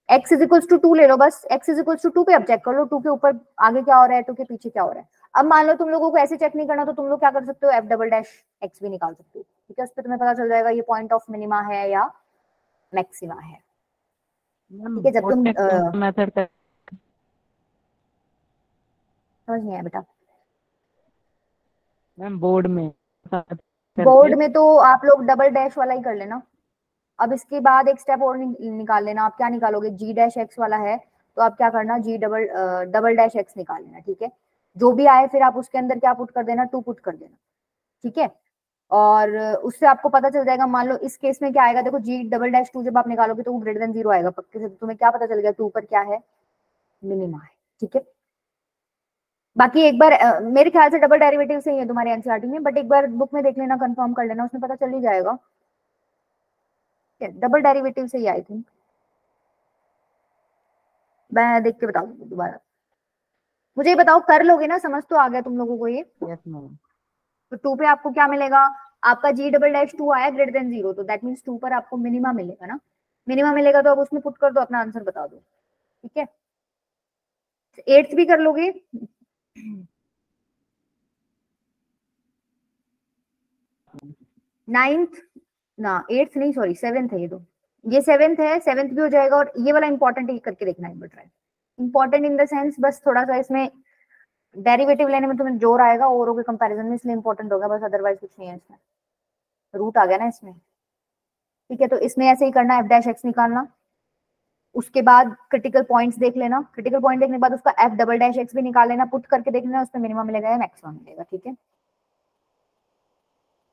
X is equal to two ले लो बस। X is equal to two पे अब चेक कर लो। टू के ऊपर आगे क्या हो रहा है? टू के पीछे क्या हो रहा है? अब मान लो तुम लोगों को ऐसे चेक नहीं करना तो तुम लोग क्या कर सकते हो? एफ़ डबल डैश एक्स भी निकाल सकते हो। ठीक है उस पर तुम्हें पता चल जाएगा ये पॉइंट ऑफ़ मिनिमा है या मैक्सिमा है। ठीक है, जब तुम, मेथड समझ नहीं आया बेटा। मैम बोर्ड में बोर्ड में तो आप लोग डबल डैश वाला ही कर लेना। अब इसके बाद एक स्टेप और निकाल लेना। आप क्या निकालोगे? जी डैश एक्स वाला है तो आप क्या करना? G double double dash x निकाल लेना ठीक है? जो भी आए फिर आप उसके अंदर क्या पुट कर देना? टू पुट कर देना। ठीक है? और उससे आपको पता चल जाएगा, मान लो इस केस में क्या आएगा, देखो जी डबल डैश टू जब आप निकालोगे तो वो ग्रेटर देन ज़ीरो आएगा पक्के से तो तुम्हें क्या पता चल गया टू पर क्या है? मिनिमा है, ठीक है? बाकी एक बार मेरे ख्याल से डबल डेरिवेटिव से ही है तुम्हारे एनसीईआरटी में बट एक बार बुक में देख लेना कंफर्म कर लेना, उसमें पता चल ही जाएगा। डबल डेरिवेटिव से ही आई थिंक मैं देख के बताऊँगी दोबारा। मुझे बताओ, कर लोगे ना? समझ तो आ गया तुम लोगों को ये। मैम तो टू पे आपको क्या मिलेगा? आपका जी डबल डैश टू आया ग्रेटर देन ज़ीरो तो दैट मीन्स टू पर आपको मिनिमा मिलेगा ना? मिनिमा मिलेगा तो अब उसमें पुट कर दो, अपना आंसर बता दो। ठीक है? एट्थ भी कर लोगे। नाइन्थ ना एट्थ नहीं सॉरी सेवेंथ है ये तो। ये सेवेंथ है सेवेंथ भी हो जाएगा और ये वाला इंपॉर्टेंट करके देखना है इंपॉर्टेंट इन द सेंस बस थोड़ा सा इसमें डेरिवेटिव लेने में तुम्हें ज़ोर आएगा औरों के कंपैरिजन में इसलिए इंपॉर्टेंट होगा बस अदरवाइज़ कुछ नहीं है इसमें। रूट आ गया ना इसमें। ठीक है तो इसमें ऐसे ही करना एफ़ डैश एक्स निकालना। उसके बाद क्रिटिकल पॉइंट्स देख लेना। क्रिटिकल पॉइंट देखने के बाद उसका एफ़ डबल डैश एक्स भी निकाल लेना पुट करके देख लेना उसमें मिनिमम मिलेगा या मैक्सिमम मिलेगा ठीक है?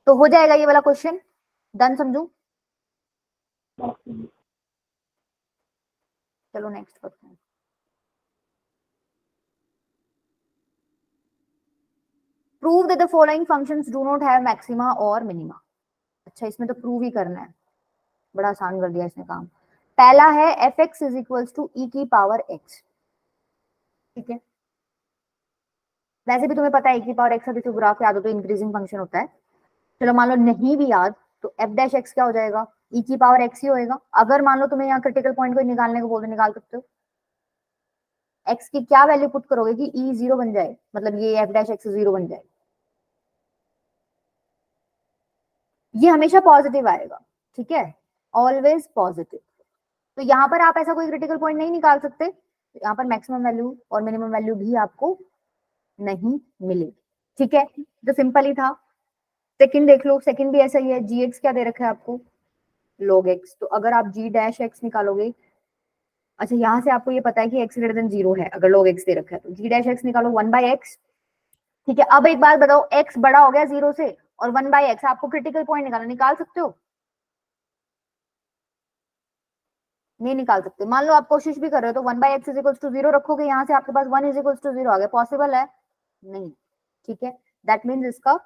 तो हो जाएगा ये वाला क्वेश्चन डन समझू? चलो नेक्स्ट करते prove that the following functions do not have maxima और मिनिमा अच्छा इसमें तो प्रूव ही करना है। बड़ा आसान कर दिया इसने काम। पहला है f x is equals to e की पावर एक्स ठीक है? वैसे भी तुम्हें पता है e की पावर एक्स का ग्राफ याद हो तो इंक्रीजिंग फ़ंक्शन होता है। चलो मान लो नहीं भी याद तो एफ़ डैश एक्स क्या हो जाएगा? ई की पावर एक्स ही होएगा। अगर मान लो तुम्हें यहाँ क्रिटिकल पॉइंट को निकालने को बोलते, निकाल सकते हो। एक्स की क्या वैल्यू पुट करोगे कि ई e ज़ीरो बन जाए? मतलब ये एफ़ डैश एक्स ज़ीरो बन जाए। ये हमेशा पॉजिटिव आएगा, ठीक है? ऑलवेज पॉजिटिव तो यहाँ पर आप ऐसा कोई क्रिटिकल पॉइंट नहीं निकाल सकते। यहाँ पर मैक्सिमम वैल्यू और मिनिमम वैल्यू भी आपको नहीं मिलेगी, ठीक है? तो सिंपल ही था। सेकंड देख लो सेकंड भी ऐसा ही है। जी एक्स क्या दे रखा है आपको? Log एक्स तो अगर आप जी डैश एक्स निकालोगे अच्छा यहाँ से आपको ये पता है कि एक्स ग्रेटर देन ज़ीरो है, अगर log एक्स दे रखा है तो जी डैश एक्स निकालो वन बाई एक्स ठीक है? अब एक बात बताओ एक्स बड़ा हो गया ज़ीरो से। और वन बाई एक्स आपको क्रिटिकल पॉइंट निकालना, निकाल सकते हो? नहीं निकाल सकते। मान लो आप कोशिश भी कर रहे हो तो one by x is equal to zero रखोगे, यहाँ से आपके पास one is equal to zero आ गया। पॉसिबल है? नहीं। ठीक है? दैट मीन्स इसका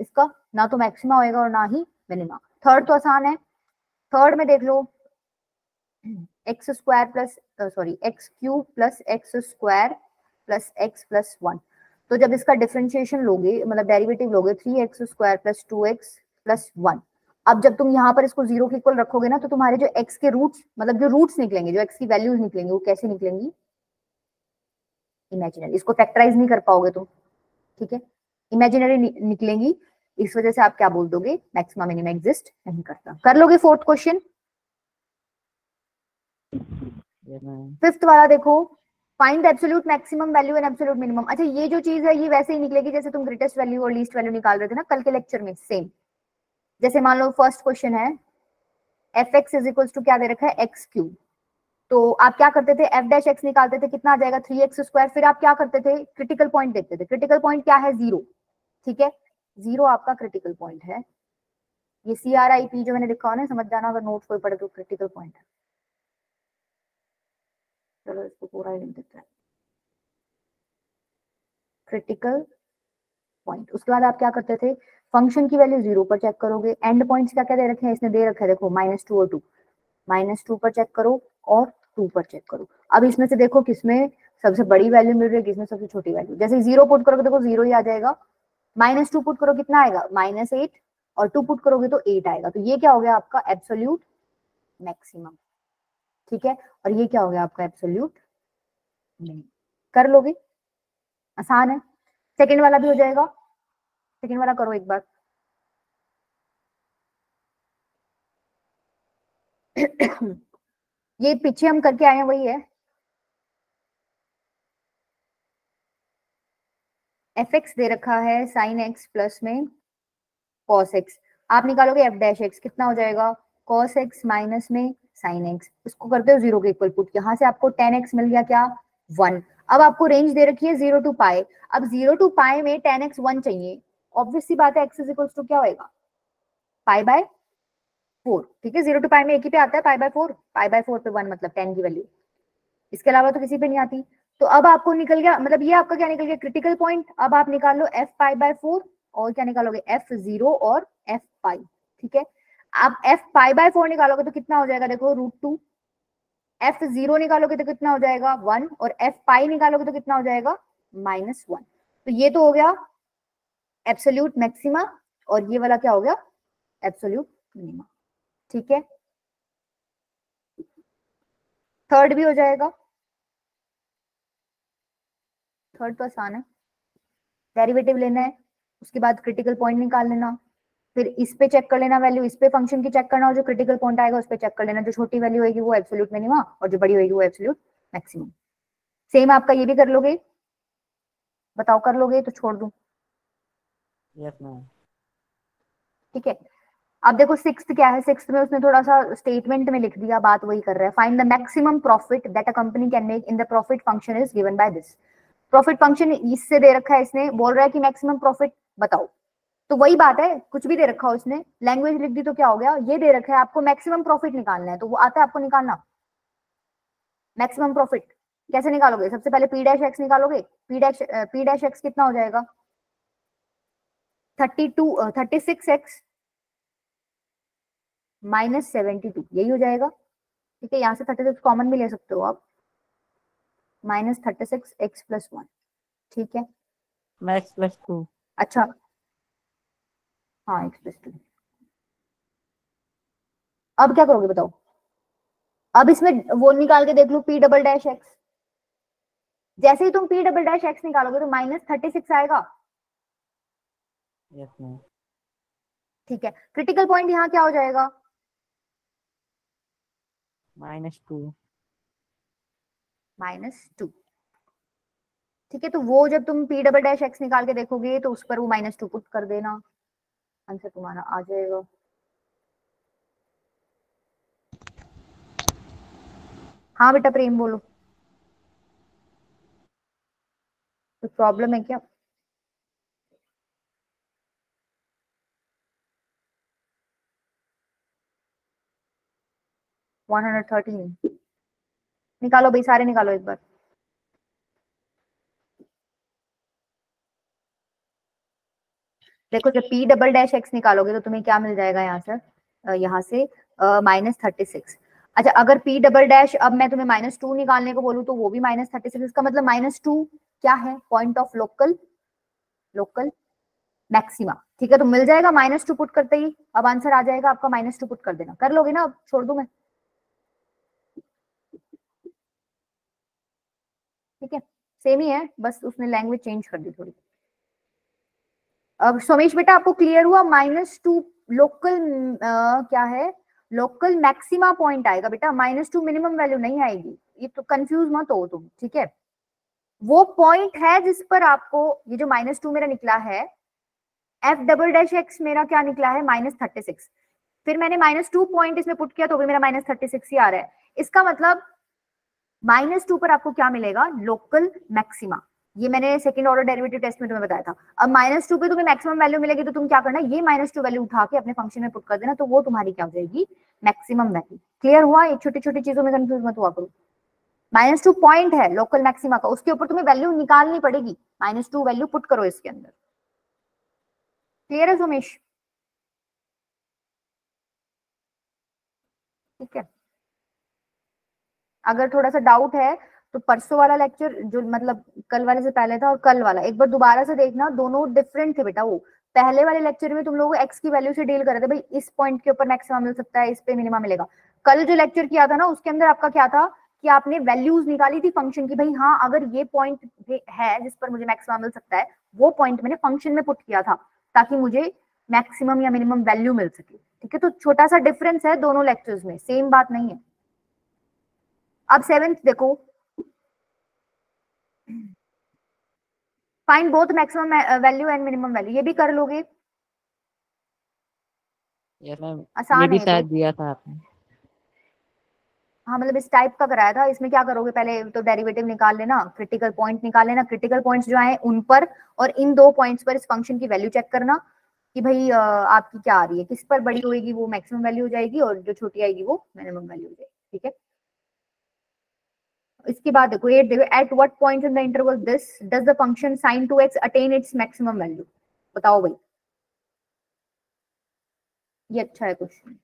इसका ना तो मैक्सिमा होएगा और ना ही मिनिमा थर्ड तो आसान है। थर्ड में देख लो। X square plus sorry x cube plus x square plus x plus one तो जब इसका डिफ्रेंशिएशन लोगे मतलब डेरिवेटिव लोगे three x square plus two x plus one अब जब तुम यहाँ पर इसको ज़ीरो के इक्वल रखोगे ना तो तुम्हारे जो एक्स के रूट्स मतलब जो रूट्स निकलेंगे जो एक्स की वैल्यूज़ निकलेंगे वो कैसे निकलेंगी? इमेजिनरी इसको फैक्टराइज नहीं कर पाओगे तुम ठीक है? इमेजिनरी निकलेंगी। इस वजह से आप क्या बोल दोगे? मैक्सिमम मिनिमम एग्जिस्ट नहीं करता। कर लोगे फोर्थ क्वेश्चन फिफ्थ वाला देखो। Find absolute maximum value and absolute minimum अच्छा ये जो चीज़ है, ये वैसे ही निकलेगी जैसे तुम ग्रेटेस्ट वैल्यू और लीस्ट वैल्यू निकाल रहे थे ना कल के लेक्चर में सेम जैसे मान लो फ़र्स्ट क्वेश्चन है f x is equal to क्या दे रखा है? एक्स क्यूब तो आप क्या करते थे? एफ़ डैश एक्स निकालते थे, कितना आ जाएगा? थ्री एक्स स्क्वायर फिर आप क्या करते थे? क्रिटिकल पॉइंट देखते थे। क्रिटिकल पॉइंट क्या है? ज़ीरो ठीक है? ज़ीरो आपका क्रिटिकल पॉइंट है। ये सी आर आई पी जो मैंने लिखा हो ना, समझ जाना, अगर नोट कोई पढ़े तो क्रिटिकल पॉइंट है। चलो इसको पूरा ही लिख देते हैं क्रिटिकल पॉइंट उसके बाद आप क्या करते थे? फ़ंक्शन की वैल्यू ज़ीरो पर चेक करोगे। एंड पॉइंट्स क्या क्या दे रखे हैं? इसने दे रखा है, देखो माइनस टू और टू माइनस टू पर चेक करो और टू पर चेक करो। अब इसमें से देखो किसमें सबसे बड़ी वैल्यू मिल रही है, किसमें सबसे छोटी वैल्यू जैसे ज़ीरो पुट करोगे, देखो ज़ीरो ही आ जाएगा। माइनस टू पुट करो, कितना आएगा? माइनस एट और टू पुट करोगे तो एट आएगा। तो ये क्या हो गया आपका एब्सोल्यूट मैक्सिमम ठीक है? और ये क्या हो गया आपका एब्सोल्यूट नहीं। कर लोगे? आसान है। सेकंड वाला भी हो जाएगा। सेकंड वाला करो एक बार। ये पीछे हम करके आए हैं, वही है। एफ़ एक्स दे रखा है साइन एक्स प्लस में कॉस एक्स आप निकालोगे एफ़ डैश एक्स कितना हो जाएगा? कॉस एक्स माइनस में साइन एक्स इसको करते हो ज़ीरो के इक्वल पुट यहाँ से आपको टेन एक्स मिल गया क्या? वन अब आपको रेंज दे रखी है ज़ीरो टू पाए अब ज़ीरो टू पाए में टेन एक्स वन चाहिए. ऑब्वियस सी बात है एक्स इज़ इक्वल टू क्या होएगा? पाई बाय फोर ठीक है? ज़ीरो टू पाई में एक ही पे आता है pi by four pi by four पे वन मतलब टेन की वैल्यू इसके अलावा तो किसी पे नहीं आती. तो अब आपको निकल गया मतलब ये आपका क्या निकल गया? क्रिटिकल पॉइंट अब आप निकाल लो एफ़ पाई बाय फोर और क्या निकालोगे? एफ़ ज़ीरो और एफ़ पाई ठीक है? आप एफ़ पाई बाय फोर निकालोगे तो कितना हो जाएगा? देखो रूट टू एफ़ ज़ीरो निकालोगे तो कितना हो जाएगा? वन और एफ़ पाई निकालोगे तो कितना हो जाएगा? माइनस वन तो ये तो हो गया एब्सोल्यूट मैक्सिमा और ये वाला क्या हो गया? एब्सोल्यूट मिनिमा ठीक है? थर्ड भी हो जाएगा। थर्ड तो आसान है। डेरिवेटिव लेना है, उसके बाद क्रिटिकल पॉइंट निकाल लेना। फिर इस पे चेक कर लेना वैल्यू इस पे फ़ंक्शन की चेक करना और जो क्रिटिकल पॉइंट आएगा उस पे चेक कर लेना। जो छोटी वैल्यू होगी वो एब्सोल्यूट मिनिमा और जो बड़ी होगी वो एब्सोल्यूट मैक्सिमम सेम आपका ये भी कर लोगे। बताओ कर लोगे तो छोड़ दू। ठीक है। अब देखो सिक्स क्या है? सिक्स में उसने थोड़ा सा स्टेटमेंट में लिख दिया बात वही कर रहा है। Find the maximum profit that a company can make in the profit function is given by this profit function इससे दे रखा है इसने। बोल रहा है कि मैक्सिमम प्रॉफिट बताओ। तो वही बात है कुछ भी दे रखा हो इसने। लैंग्वेज लिख दी तो क्या हो गया? ये दे रखा है आपको मैक्सिमम प्रॉफिट निकालना है तो वो आता है आपको निकालना। मैक्सिमम प्रॉफिट कैसे निकालोगे? सबसे पहले पी डैश एक्स निकालोगे? P dash p dash x कितना हो जाएगा? Thirty two thirty six x minus seventy two यही हो जाएगा। ठीक है यहाँ से थर्टी सिक्स कॉमन भी ले सकते हो आप। Minus thirty six x plus one ठीक है? मैक्स प्लस टू अच्छा हाँ एक्स प्लस टू अब क्या करोगे बताओ? अब इसमें वो निकाल के देख लो पी डबल डैश एक्स जैसे ही तुम पी डबल डैश एक्स निकालोगे तो माइनस थर्टी सिक्स आएगा मैम ठीक है। क्रिटिकल पॉइंट यहाँ क्या हो जाएगा? माइनस टू माइनस टू ठीक है तो वो जब तुम पी डबल डैश एक्स निकाल के देखोगे तो उस पर वो माइनस टू पुट कर देना। आंसर तुम्हारा आ जाएगा। हाँ बेटा, प्रेम बोलो। कुछ प्रॉब्लम है क्या? वन हंड्रेड थर्टीन निकालो भाई, सारे निकालो एक बार। देखो, जब पी डबल डैश एक्स निकालोगे तो तुम्हें क्या मिल जाएगा यहाँ से? यहाँ से माइनस थर्टी सिक्स अच्छा अगर पी डबल डैश अब मैं तुम्हें माइनस टू निकालने को बोलूँ तो वो भी माइनस थर्टी सिक्स इसका मतलब माइनस टू क्या है? Point of local local maxima ठीक है तो मिल जाएगा माइनस टू पुट करते ही। अब आंसर आ जाएगा आपका माइनस टू पुट कर देना। कर लोगे ना अब? छोड़ दू मैं? ठीक है? सेम ही है, बस उसने लैंग्वेज चेंज कर दी थोड़ी। सोमेश बेटा, आपको क्लियर हुआ माइनस टू लोकल क्या है? लोकल मैक्सिमा पॉइंट आएगा बेटा माइनस टू मिनिमम वैल्यू नहीं आएगी। ये तो कंफ्यूज मत हो तुम, ठीक है? वो पॉइंट है जिस पर आपको, ये जो माइनस टू मेरा निकला है एफ़ डबल डैश एक्स मेरा क्या निकला है? माइनस थर्टी सिक्स फिर मैंने माइनस टू पॉइंट इसमें पुट किया तो भी मेरा माइनस थर्टी सिक्स ही आ रहा है। इसका मतलब माइनस टू पर आपको क्या मिलेगा? लोकल मैक्सिमा ये मैंने सेकंड ऑर्डर डेरिवेटिव टेस्ट में तुम्हें बताया था। अब माइनस टू पे तुम्हें मैक्सिमम वैल्यू मिलेगी तो तुम क्या करना, ये माइनस टू वैल्यू उठा के अपने फ़ंक्शन में पुट कर देना तो वो तुम्हारी क्या हो जाएगी? मैक्सिमम वैल्यू क्लियर हुआ? ये छोटी छोटी चीज़ों में कंफ्यूज मत हुआ करो। माइनस टू पॉइंट है लोकल मैक्सिमा का। उसके ऊपर तुम्हें वैल्यू निकालनी पड़ेगी। माइनस टू वैल्यू पुट करो इसके अंदर। क्लियर है सुमेश? ठीक है। अगर थोड़ा सा डाउट है तो परसों वाला लेक्चर जो मतलब कल वाले से पहले था और कल वाला, एक बार दोबारा से देखना, दोनों डिफरेंट थे बेटा वो। पहले वाले लेक्चर में तुम लोग एक्स की वैल्यू से डील कर रहे थे, भाई इस पॉइंट के ऊपर मैक्सिमम मिल सकता है, इस पे मिनिमम मिलेगा। कल जो लेक्चर किया था ना, उसके अंदर आपका क्या था कि आपने वैल्यूज़ निकाली थी फ़ंक्शन की, भाई हाँ अगर ये पॉइंट है जिस पर मुझे मैक्सिमम मिल सकता है, वो पॉइंट मैंने फ़ंक्शन में पुट किया था, ताकि मुझे मैक्सिमम या मिनिमम वैल्यू मिल सके। ठीक है तो छोटा सा डिफरेंस है दोनों लेक्चर्स में सेम बात नहीं है। अब सेवेंथ देखो find both maximum value and minimum value ये भी कर लोगे? मैम आसान ये है भी तो। शायद दिया था आपने। हाँ मतलब इस टाइप का कराया था। इसमें क्या करोगे? पहले तो डेरिवेटिव निकाल लेना क्रिटिकल पॉइंट निकाल लेना। क्रिटिकल पॉइंट्स जो आए उन पर और इन दो पॉइंट्स पर इस फ़ंक्शन की वैल्यू चेक करना कि भाई आपकी क्या आ रही है। किस पर बड़ी होगी वो मैक्सिमम वैल्यू हो जाएगी और जो छोटी आएगी वो मिनिमम वैल्यू हो जाएगी। ठीक है? इसके बाद देखो एट देखो at what point in the interval this does the function sin 2x attain its maximum value बताओ भाई। ये अच्छा है क्वेश्चन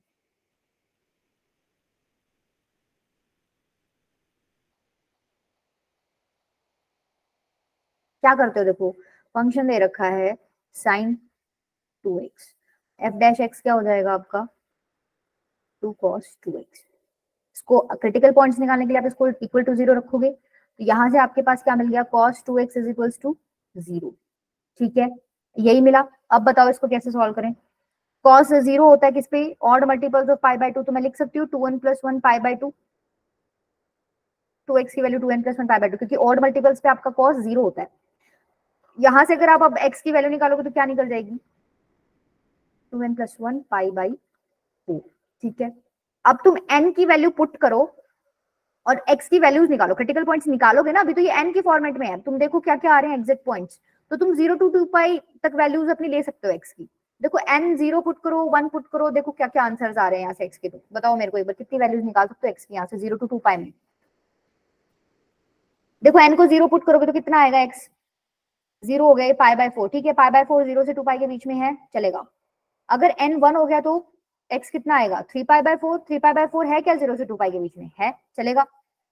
क्या करते हो देखो फ़ंक्शन दे रखा है sine two x f dash x क्या हो जाएगा आपका? टू कॉस टू एक्स इसको क्रिटिकल पॉइंट्स निकालने के लिए आप इसको इक्वल टू ज़ीरो रखोगे तो यहाँ से आपके पास क्या मिल गया? Cos two x is equals to zero ठीक है? यही मिला। अब बताओ इसको कैसे सॉल्व करें? कॉस ज़ीरो होता है किस पे? Odd multiples of pi by two तो मैं लिख सकती हूँ two one plus one pi by two two x की value two n plus one pi by two क्योंकि ऑड मल्टीपल्स पे आपका कॉस ज़ीरो होता है। यहाँ से अगर आप अब एक्स की वैल्यू निकालोगे तो क्या निकल जाएगी? Two n plus one pi by two ठीक है? अब तुम एन की वैल्यू पुट करो और एक्स की वैल्यूज़ निकालो। क्रिटिकल पॉइंट्स निकालोगे ना, अभी तो ये एन के फॉर्मेट में है। तुम देखो क्या क्या आ रहे हैं एग्जिट पॉइंट्स तो तुम ज़ीरो टू टू पाई तक वैल्यूज़ अपनी ले सकते हो एक्स की। देखो एन ज़ीरो पुट करो वन पुट करो, देखो क्या क्या आंसर आ रहे हैं यहाँ से एक्स के तो। बताओ मेरे को एक बार, कितनी वैल्यूज़ निकाल सकते हो एक्स की यहाँ से ज़ीरो टू टू पाई में? देखो एन को ज़ीरो पुट करोगे तो कितना आएगा एक्स ज़ीरो हो गए पाई बाय फोर ठीक है पाई बाय फोर ज़ीरो से टू पाई के बीच में है, चलेगा। अगर एन वन हो गया तो एक्स कितना आएगा? Three pi by four three pi by four है क्या ज़ीरो से टू पाई के बीच में? है? चलेगा।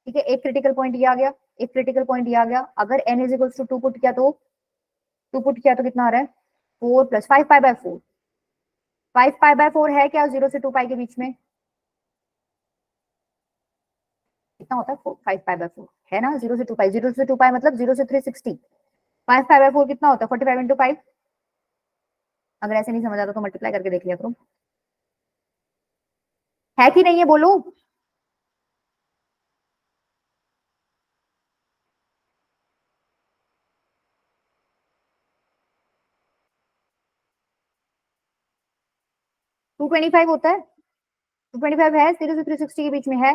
ठीक है, एक क्रिटिकल पॉइंट ये आ गया, एक क्रिटिकल पॉइंट ये आ गया। अगर n is equals to two put किया तो? टू पुट किया तो कितना आ रहा है? Four plus five pi by four five pi by four है क्या ज़ीरो से टू पाई के बीच में? कितना होता है? फाइव पाई बाय है ना? ज़ीरो से टू पाई ज़ीरो से टू पाई मतलब ज़ीरो से three sixty five pi by four कितना होता है? फोर्टी फाइव इंटू फाइव अगर ऐसे नहीं समझ आता तो मल्टीप्लाई करके देख लिया करो। है कि नहीं है बोलो? टू ट्वेंटी फाइव होता है। टू ट्वेंटी फाइव है ज़ीरो से थ्री सिक्सटी के बीच में है।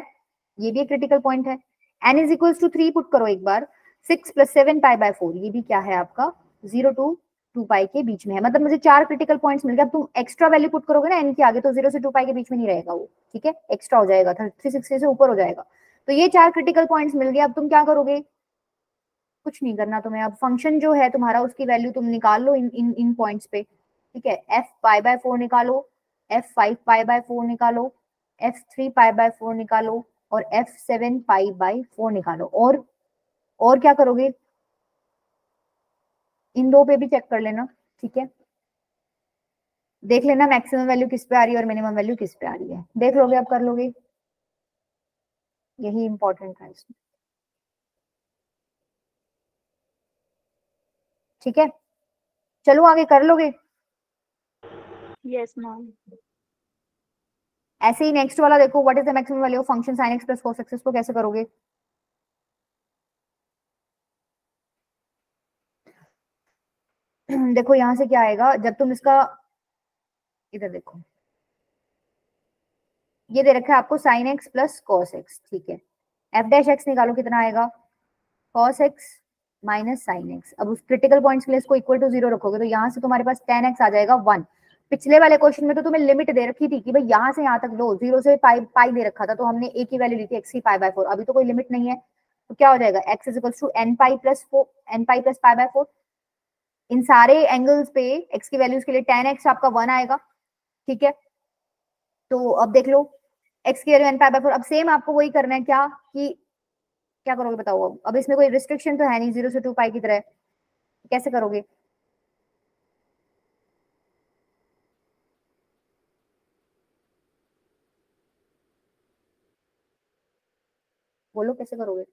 ये भी एक क्रिटिकल पॉइंट है। N is equals to three put करो एक बार। Six plus seven pi by four ये भी क्या है आपका? ज़ीरो टू टू पाई के बीच में है। मतलब मुझे चार क्रिटिकल पॉइंट्स मिल गए अब तुम एक्स्ट्रा वैल्यू पुट करोगे ना एन के आगे तो ज़ीरो से टू पाई के बीच में नहीं रहेगा वो, ठीक है? एक्स्ट्रा हो जाएगा थ्री सिक्सटी से ऊपर हो जाएगा। तो ये चार क्रिटिकल पॉइंट्स मिल गए अब तुम क्या करोगे? कुछ नहीं करना तुम्हें। अब फ़ंक्शन जो है तुम्हारा, उसकी वैल्यू तुम निकाल लो इन इन इन पॉइंट्स पे, ठीक है? एफ़ पाई बाय फोर निकालो f five pi by four निकालो f three pi by four निकालो, और f seven pi by four निकालो। और और क्या करोगे? इन दो पे भी चेक कर लेना ठीक है? देख लेना मैक्सिमम वैल्यू किस पे आ रही है और मिनिमम वैल्यू किस पे आ रही है। देख लोगे अब कर लोगे। यही इंपॉर्टेंट है इसमें। ठीक है? चलो आगे कर लोगे? Yes, ma'am. ऐसे ही नेक्स्ट वाला देखो what is the maximum value of function sin x cos x इसको कैसे करोगे? देखो यहाँ से क्या आएगा, जब तुम इसका, इधर देखो। ये दे रखा है आपको sine x plus cos x ठीक है। एफ़ डैश एक्स निकालो, कितना आएगा? Cos x minus sine x अब उस क्रिटिकल पॉइंट्स के लिए इसको इक्वल टू ज़ीरो रखोगे तो यहाँ से तुम्हारे पास टेन एक्स आ जाएगा वन पिछले वाले क्वेश्चन में तो तुम्हें लिमिट दे रखी थी कि भाई यहाँ से यहाँ तक लो ज़ीरो से पाई पाई दे रखा था तो हमने एक ही वैल्यू ली थी एक्स की पाई बाय फोर अभी तो कोई लिमिट नहीं है तो क्या हो जाएगा? X is two n pi plus four n pi plus pi by four इन सारे एंगल्स पे एक्स की वैल्यूज़ के लिए टेन एक्स आपका वन आएगा, ठीक है? तो अब देख लो एक्स की value n pi by four अब सेम आपको वही करना है क्या कि, क्या करोगे बताओ अब? अब इसमें कोई रिस्ट्रिक्शन तो है नहीं ज़ीरो से टू पाई की तरह। कैसे करोगे? बोलो, कैसे करोगे?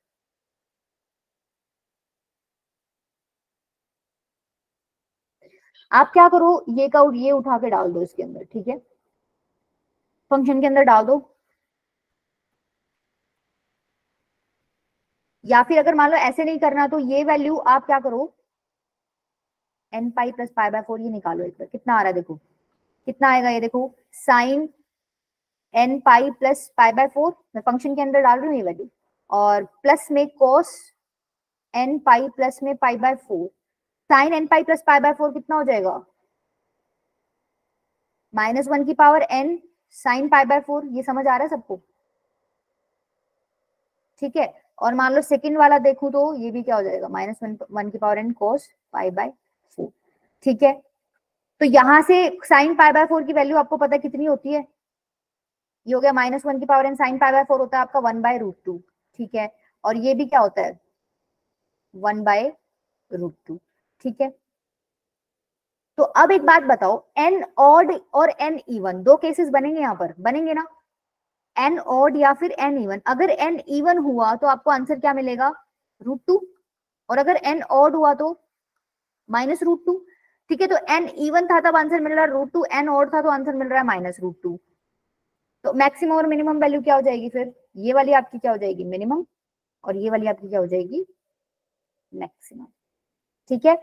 आप क्या करो, ये का ये उठा के डाल दो इसके अंदर, ठीक है? फ़ंक्शन के अंदर डाल दो। या फिर अगर मान लो ऐसे नहीं करना तो ये वैल्यू आप क्या करो? N pi plus pi by four ये निकालो एक बार। कितना आ रहा है देखो? कितना आएगा ये देखो? Sine n pi plus pi by four मैं फ़ंक्शन के अंदर डाल रही हूँ ये वैल्यू और प्लस में कॉस एन पाई प्लस में pi by four sine n pi plus pi by four कितना हो जाएगा? माइनस वन की power n sine pi by four ये समझ आ रहा है सबको? ठीक है, और मान लो सेकंड वाला देखूँ तो ये भी क्या हो जाएगा? माइनस वन वन की power n cos pi by four ठीक है तो यहाँ से साइन पाई बाय फोर की वैल्यू आपको पता कितनी होती है? ये हो गया माइनस वन की power n sine pi by four होता है आपका वन बाय रूट टू ठीक है, और ये भी क्या होता है? वन बाय रूट टू ठीक है? तो अब एक बात बताओ एन ऑड और एन इवन दो केसेस बनेंगे यहाँ पर, बनेंगे ना? एन ऑड या फिर एन इवन अगर एन इवन हुआ तो आपको आंसर क्या मिलेगा? रूट टू और अगर एन ऑड हुआ तो माइनस रूट टू ठीक है? तो एन इवन था तब आंसर मिल रहा है रूट टू एन ऑड था तो आंसर मिल रहा है माइनस रूट टू तो मैक्सिमम और मिनिमम वैल्यू क्या हो जाएगी फिर? ये वाली आपकी क्या हो जाएगी? मिनिमम और ये वाली आपकी क्या हो जाएगी? मैक्सिमम ठीक है?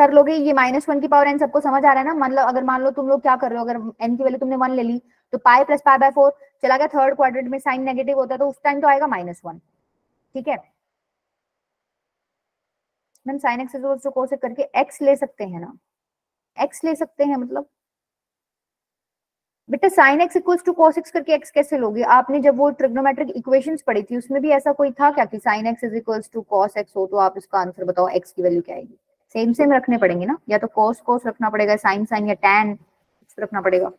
कर लोगे, ये माइनस वन की पावर एन सबको समझ आ रहा है ना? मतलब अगर मान लो तुम लोग क्या कर रहे हो, अगर एन की वैल्यू तुमने वन ले ली तो pi plus pi by four चला गया थर्ड क्वाड्रेंट में साइन नेगेटिव होता है तो उस टाइम तो आएगा माइनस वन ठीक है? Ma'am sine x to cosec करके एक्स ले सकते हैं ना? एक्स ले सकते हैं मतलब? बेटा sine x equals to cos x करके एक्स कैसे लोगे? आपने जब वो ट्रिग्नोमेट्रिक इक्वेशंस पढ़ी थी, उसमें भी ऐसा कोई था क्या कि sine x is equals to cos x हो तो आप इसका आंसर बताओ एक्स की वैल्यू क्या आएगी? सेम सेम रखने पड़ेंगे ना? या तो कॉस कॉस रखना पड़ेगा साइन साइन या टैन रखना पड़ेगा।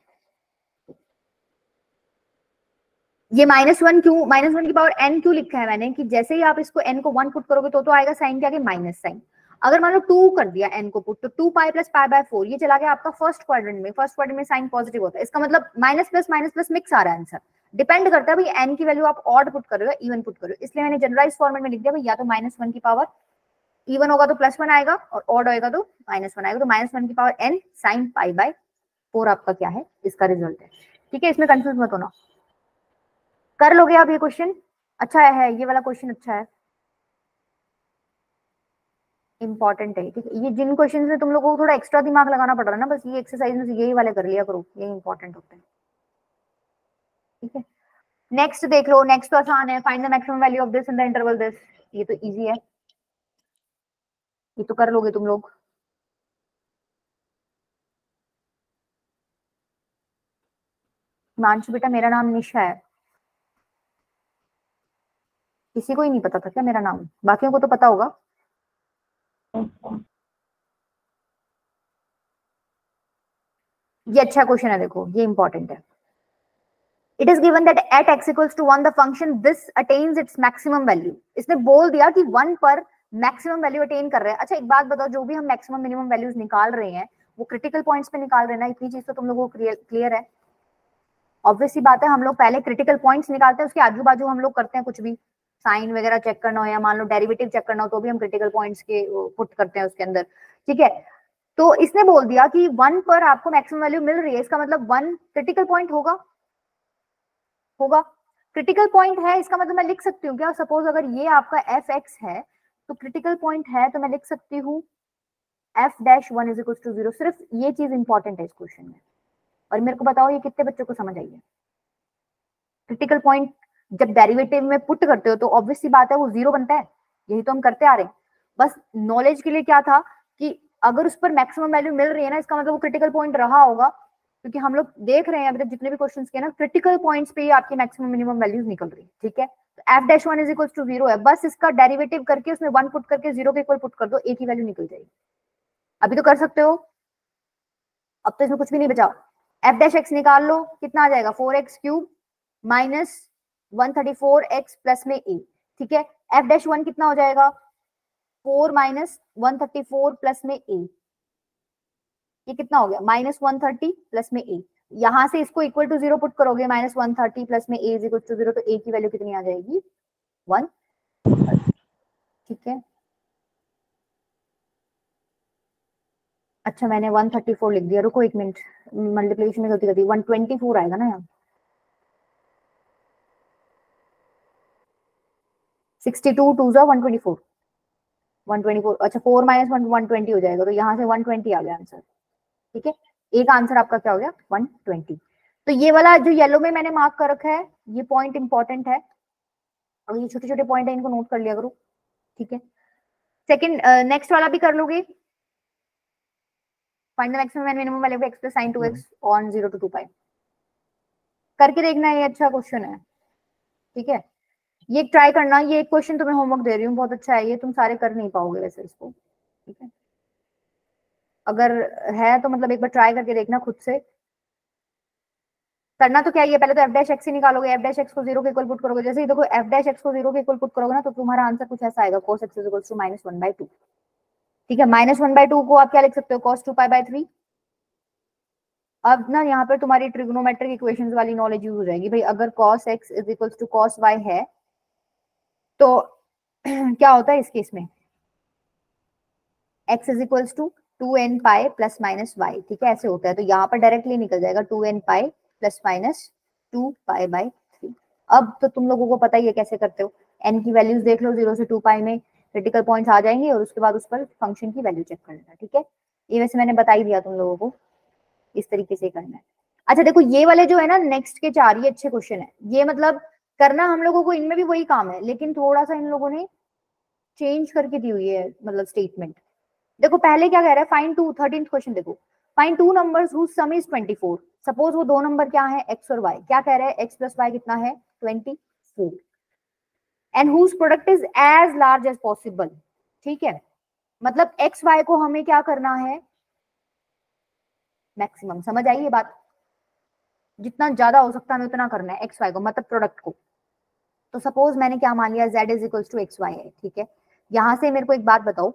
ये माइनस वन क्यों माइनस वन की पावर एन क्यों लिखा है मैंने? कि जैसे ही आप इसको एन को वन पुट करोगे तो तो आएगा साइन के आगे माइनस साइन अगर मान लो टू कर दिया एन को पुट तो two pi plus pi by four ये चला गया आपका फ़र्स्ट क्वाड्रेंट में। फ़र्स्ट क्वाड्रेंट में साइन पॉजिटिव होता है। इसका मतलब minus plus minus plus mix आ रहा है आंसर डिपेंड करता है भाई एन की वैल्यू आप ऑड पुट करोगे इवन पुट करोगे। इसलिए मैंने जनरलाइज फॉर्मेट में लिख दिया भाई, या तो माइनस वन की पावर इवन होगा तो प्लस वन आएगा और ऑड होगा तो माइनस वन आएगा। तो माइनस वन की power n sine pi by four आपका क्या है? इसका रिज़ल्ट है। ठीक है, इसमें कंफ्यूज मत होना। कर लोगे आप ये क्वेश्चन अच्छा है ये वाला क्वेश्चन अच्छा है। इंपॉर्टेंट है ठीक है। ये जिन क्वेश्चन में तुम लोगों को थोड़ा एक्स्ट्रा दिमाग लगाना पड़ रहा है ना, बस ये एक्सरसाइज में यही वाले कर लिया करो, ये इंपॉर्टेंट होते हैं। ठीक है। नेक्स्ट देख लो नेक्स्ट तो आसान है। Find the maximum value of this in the interval this ये तो इजी है। ये तो कर लोगे तुम लोग। हिमांशु बेटा, मेरा नाम निशा है। किसी को ही नहीं पता था क्या मेरा नाम? बाकियों को तो पता होगा। ये अच्छा क्वेश्चन है देखो, ये इंपॉर्टेंट है। It is given that at x equals to one the function this attains its maximum value इसने बोल दिया कि वन पर मैक्सिमम वैल्यू अटेन कर रहे हैं। अच्छा एक बात बताओ, जो भी हम मैक्सिमम मिनिमम वैल्यूज़ निकाल रहे हैं, वो क्रिटिकल पॉइंट्स पे निकाल रहे हैं ना? इतनी चीज़ तो तुम लोगों को क्लियर है। ऑब्वियसली बात है, हम लोग पहले क्रिटिकल पॉइंट्स निकालते हैं, उसके आजू बाजू हम लोग करते हैं कुछ भी। साइन वगैरह चेक करना हो या मान लो डेरिवेटिव चेक करना हो तो भी हम क्रिटिकल पॉइंट्स के पुट करते हैं उसके अंदर। ठीक है? तो इसने बोल दिया कि वन पर आपको मैक्सिमम वैल्यू मिल रही है। इसका मतलब वन क्रिटिकल पॉइंट होगा। होगा। क्रिटिकल पॉइंट है, इसका मतलब मैं लिख सकती हूँ क्या? सपोज़ अगर ये आपका एफ़ एक्स है तो क्रिटिकल पॉइंट है तो मैं लिख सकती हूँ f dash one is equal to zero सिर्फ़ ये चीज़ इंपॉर्टेंट है इस क्वेश्चन में। और मेरे को बताओ ये कितने बच्चों को समझ आई है? क्रिटिकल पॉइंट जब डेरिवेटिव में पुट करते हो तो ऑब्वियसली बात है वो ज़ीरो बनता है, यही तो हम करते आ रहे हैं। बस नॉलेज के लिए क्या था कि अगर उस पर मैक्सिमम वैल्यू मिल रही है ना, इसका मतलब वो क्रिटिकल पॉइंट रहा होगा क्योंकि हम लोग देख रहे हैं, अभी तक जितने भी क्वेश्चन के ना क्रिटिकल पॉइंट्स पे ही आपकी मैक्सिमम मिनिमम वैल्यूज़ निकल रही है, ठीक है? F dash one is equal to zero है। बस इसका डेरिवेटिव करके उसमें वन पुट करके ज़ीरो के इक्वल पुट कर दो, एक ही वैल्यू निकल जाएगी। अभी तो कर सकते हो। अब तो इसमें कुछ भी नहीं बचाओ एफ़ डैश एक्स निकाल लो, कितना आ जाएगा? Four x cube minus one thirty four x plus में ए ठीक है? एफ़ डैश वन कितना हो जाएगा? Four minus one thirty four plus में ए ये कितना हो गया? माइनस वन थर्टी प्लस में ए यहाँ से इसको इक्वल टू ज़ीरो पुट करोगे, माइनस वन थर्टी प्लस में a is equal to zero तो ए की वैल्यू कितनी आ जाएगी? वन ठीक है? अच्छा मैंने वन थर्टी फोर लिख दिया। रुको एक मिनट। मल्टीप्लीकेशन में गलती कर दी। वन ट्वेंटी फोर आएगा ना यहाँ? सिक्सटी टू टू जा one twenty four. One twenty four. अच्छा four minus one one twenty हो जाएगा। तो यहाँ से वन ट्वेंटी आ गया आंसर। ठीक है? एक आंसर आपका क्या हो गया? वन ट्वेंटी तो ये वाला जो येलो में मैंने मार्क कर रखा है ये पॉइंट इंपॉर्टेंट है। और ये छोटे छोटे पॉइंट है इनको नोट कर लिया करो। ठीक है? सेकेंड नेक्स्ट वाला भी कर लोगे। Find the maximum and minimum value of x plus sin 2x on 0 to 2 pi. करके देखना ये अच्छा क्वेश्चन है। ठीक है? ये ट्राई करना ये एक क्वेश्चन तुम्हें होमवर्क दे रही हूँ बहुत अच्छा है ये तुम सारे कर नहीं पाओगे वैसे इसको। ठीक है? अगर है तो मतलब एक बार ट्राई करके देखना खुद से। करना तो क्या है पहले तो एफ़ डैश एक्स ही निकालोगे एफ़ डैश एक्स को ज़ीरो के इक्वल पुट करोगे। जैसे ही देखो एफ़ डैश एक्स को ज़ीरो के इक्वल पुट करोगे ना तो तुम्हारा आंसर कुछ ऐसा आएगा, cos x equal to minus one by two ठीक है माइनस वन बाई टू को आप क्या लिख सकते हो? cos two pi by three अब ना यहाँ पर तुम्हारी ट्रिग्नोमेट्रिक इक्वेशंस वाली नॉलेज यूज़ हो जाएगी। भाई, अगर cos x is equal to cos y है तो क्या होता है इस केस में? x is equal to two n pi plus minus y, ठीक है, ऐसे होता है। तो यहाँ पर डायरेक्टली निकल जाएगा two n pi plus minus two pi by three. अब तो तुम लोगों को पता ही है कैसे करते हो। एन की वैल्यूज़ देख लो ज़ीरो से टू पाई में, क्रिटिकल पॉइंट्स आ जाएँगे और उसके बाद उस पर फ़ंक्शन की वैल्यू चेक कर लेना ठीक है? ये वैसे मैंने बता ही दिया तुम लोगों को, इस तरीके से करना है। अच्छा देखो, ये वाले जो है ना नेक्स्ट के चार, ये अच्छे क्वेश्चन है। ये मतलब करना हम लोगों को इनमें भी वही काम है, लेकिन थोड़ा सा इन लोगों ने चेंज करके दी हुई है मतलब स्टेटमेंट देखो, पहले क्या कह रहा है? फाइन टू थर्टीन क्वेश्चन देखो। Find two sum is 24 suppose वो दो नंबर क्या है? X और y. क्या कह रहा है? X प्लस y कितना है? 24 and whose product is as large as possible ठीक है? मतलब एक्स वाई को हमें क्या करना है? मैक्सिमम समझ आई ये बात? जितना ज़्यादा हो सकता है उतना करना है एक्स वाई को मतलब प्रोडक्ट को। तो सपोज़ मैंने क्या मान लिया? Z is equals to x y है। ठीक है? यहाँ से मेरे को एक बात बताओ।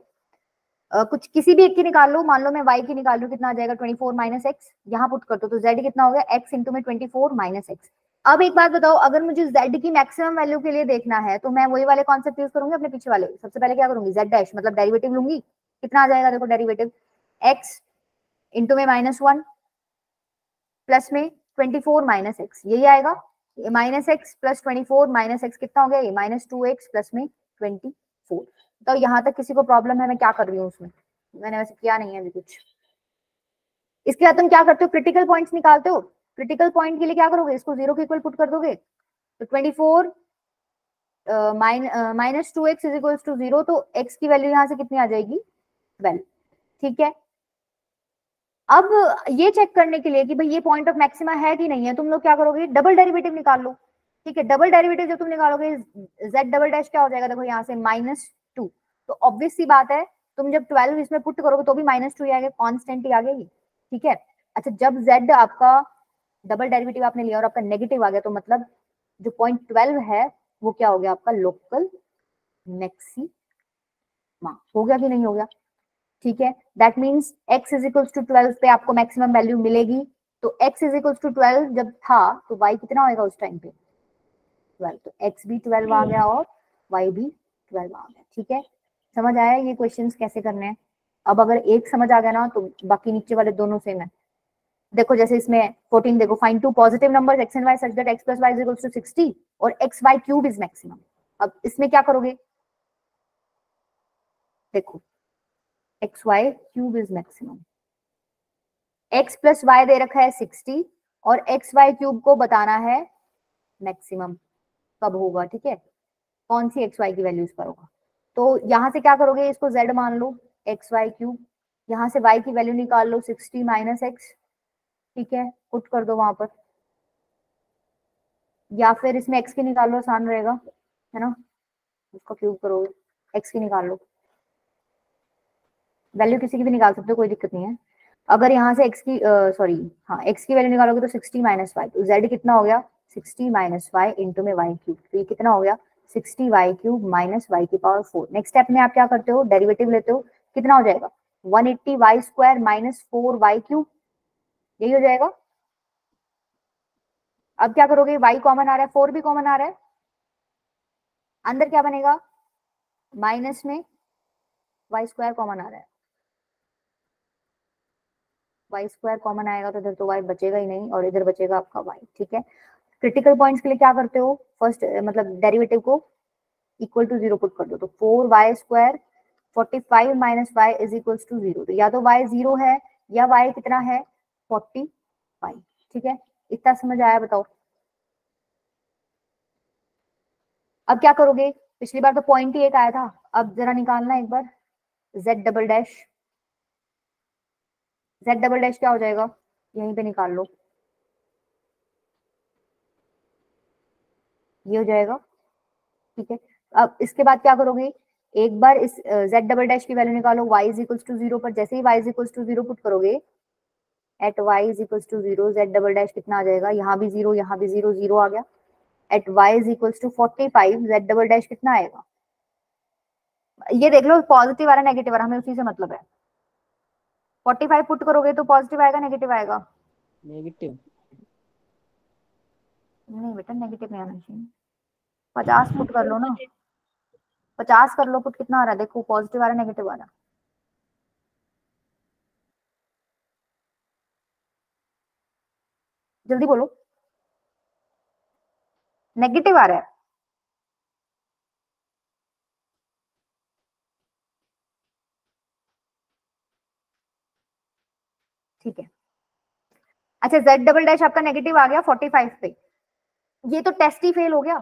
कुछ किसी भी एक की निकाल लो, मान लो मैं y की निकाल लू कितना आ जाएगा? 24 फोर माइनस एक्स यहाँ पुट कर दो तो z कितना हो गया? x इंटू में 24 फोर माइनस एक्स अब एक बात बताओ, अगर मुझे z की मैक्सिमम वैल्यू के लिए देखना है तो मैं वही वाले कॉन्सेप्ट यूज़ करूँगी अपने पीछे वाले? सबसे पहले क्या करूँगी? z डैश मतलब डेरिवेटिव लूँगी। कितना आ जाएगा? देखो डेरिवेटिव x इंटू में माइनस वन प्लस में ट्वेंटी फोर माइनस एक्स यही आएगा। Minus x plus twenty four minus x कितना हो गया? ये माइनस टू एक्स प्लस में ट्वेंटी फोर तो यहाँ तक किसी को प्रॉब्लम है, मैं क्या कर रही हूँ उसमें? मैंने वैसे किया नहीं है अभी कुछ। इसके बाद तुम क्या करते हो? क्रिटिकल पॉइंट्स निकालते हो? क्रिटिकल पॉइंट के लिए क्या करोगे? इसको ज़ीरो के इक्वल पुट कर दोगे? तो twenty four minus two x is equal to zero तो एक्स की वैल्यू यहाँ से कितनी आ जाएगी? ट्वेल्व ठीक है? अब ये चेक करने के लिए कि भाई ये पॉइंट ऑफ़ मैक्सिमा है कि नहीं है, तुम लोग क्या करोगे? डबल डेरिवेटिव निकाल लो। ठीक है? डबल डेरिवेटिव जब तुम निकालोगे जेड डबल डैश क्या हो जाएगा? देखो यहाँ से माइनस टू तो ऑब्वियस सी बात है, तुम जब ट्वेल्व इसमें पुट करोगे तो भी माइनस टू ही आएगा कॉन्स्टेंट ही आ गई ठीक है? अच्छा जब z आपका डबल डेरिवेटिव आपने लिया और आपका नेगेटिव आ गया तो मतलब जो पॉइंट ट्वेल्व है, वो क्या हो गया आपका? लोकल मैक्सिमा हो गया कि नहीं हो गया? ठीक है? That means x is equals to twelve पे आपको मैक्सिमम वैल्यू मिलेगी। तो x is equals to twelve जब था तो y कितना होएगा उस टाइम पे? ट्वेल्व तो x भी ट्वेल्व आ गया और y भी ट्वेल्व आ गया ठीक है? समझ आया ये क्वेश्चंस कैसे करने हैं? अब अगर एक समझ आ गया ना तो बाकी नीचे वाले दोनों सेम है। देखो, जैसे इसमें 14 देखो find two positive numbers x and y such that x plus y is to 60 और x, y cube is maximum अब इसमें क्या करोगे? देखो x y cube is maximum x plus y दे रखा है सिक्सटी और एक्स वाई क्यूब को बताना है मैक्सिमम कब होगा, ठीक है? कौन सी एक्स वाई की वैल्यूज़ पर होगा? तो यहाँ से क्या करोगे? इसको जेड मान लो एक्स वाई क्यूब यहाँ से वाई की वैल्यू निकाल लो सिक्सटी माइनस एक्स ठीक है? पुट कर दो वहाँ पर. या फिर इसमें x की निकाल लो, आसान रहेगा. है ना? उसको क्यूब करोगे x की निकाल लो. वैल्यू किसी की भी निकाल सकते हो, कोई दिक्कत नहीं है. अगर यहाँ से एक्स की सॉरी हाँ एक्स की वैल्यू निकालोगे तो 60 माइनस वाई तो z कितना हो गया? 60 माइनस वाई इंटू में वाई क्यूब तो ये कितना हो गया? 60 वाई क्यूब माइनस वाई की पावर फोर। नेक्स्ट स्टेप में आप क्या करते हो? डेरिवेटिव लेते हो। कितना हो जाएगा? 180 eighty y square minus four y cube. यही हो जाएगा। अब क्या करोगे? Y कॉमन आ रहा है फोर भी कॉमन आ रहा है। अंदर क्या बनेगा? माइनस में वाई स्क्वायर कॉमन आ रहा है। वाई स्क्वायर कॉमन आएगा तो इधर तो वाई बचेगा ही नहीं, और इधर बचेगा आपका वाई ठीक है? क्रिटिकल पॉइंट्स के लिए क्या करते हो? फ़र्स्ट मतलब डेरिवेटिव को इक्वल टू ज़ीरो पुट कर दो। तो four y square forty five minus y is equal to zero तो या तो वाई ज़ीरो है, या वाई कितना है? फोर्टी फाइव ठीक है? इतना समझ आया बताओ। अब क्या करोगे? पिछली बार तो पॉइंट ही एक आया था। अब जरा निकालना एक बार। Z double dash z double dash क्या हो जाएगा? यहीं पे निकाल लो। ये हो जाएगा। ठीक है। अब इसके बाद क्या करोगे? एक बार इस z डबल डैश की वैल्यू निकालो y is equals to zero पर जैसे ही y is equals to zero put करोगे at y is equals to zero z double dash कितना आ जाएगा? यहाँ भी ज़ीरो यहाँ भी ज़ीरो ज़ीरो आ गया। At y is equals to forty five z double dash कितना आएगा? ये देख लो पॉजिटिव आ रहा नेगेटिव आ रहा हमें उसी से मतलब है। 45 पुट करोगे तो पॉजिटिव आएगा नेगेटिव आएगा? नेगेटिव नहीं बेटा नेगेटिव नहीं आना चाहिए। पचास पुट कर लो ना। पचास कर लो पुट कितना आ रहा है? देखो पॉजिटिव आ रहा है नेगेटिव आ रहा है। जल्दी बोलो। नेगेटिव आ रहा है। ठीक है। अच्छा z डबल डैश आपका नेगेटिव आ गया 45 पे। ये तो टेस्ट ही फेल हो गया।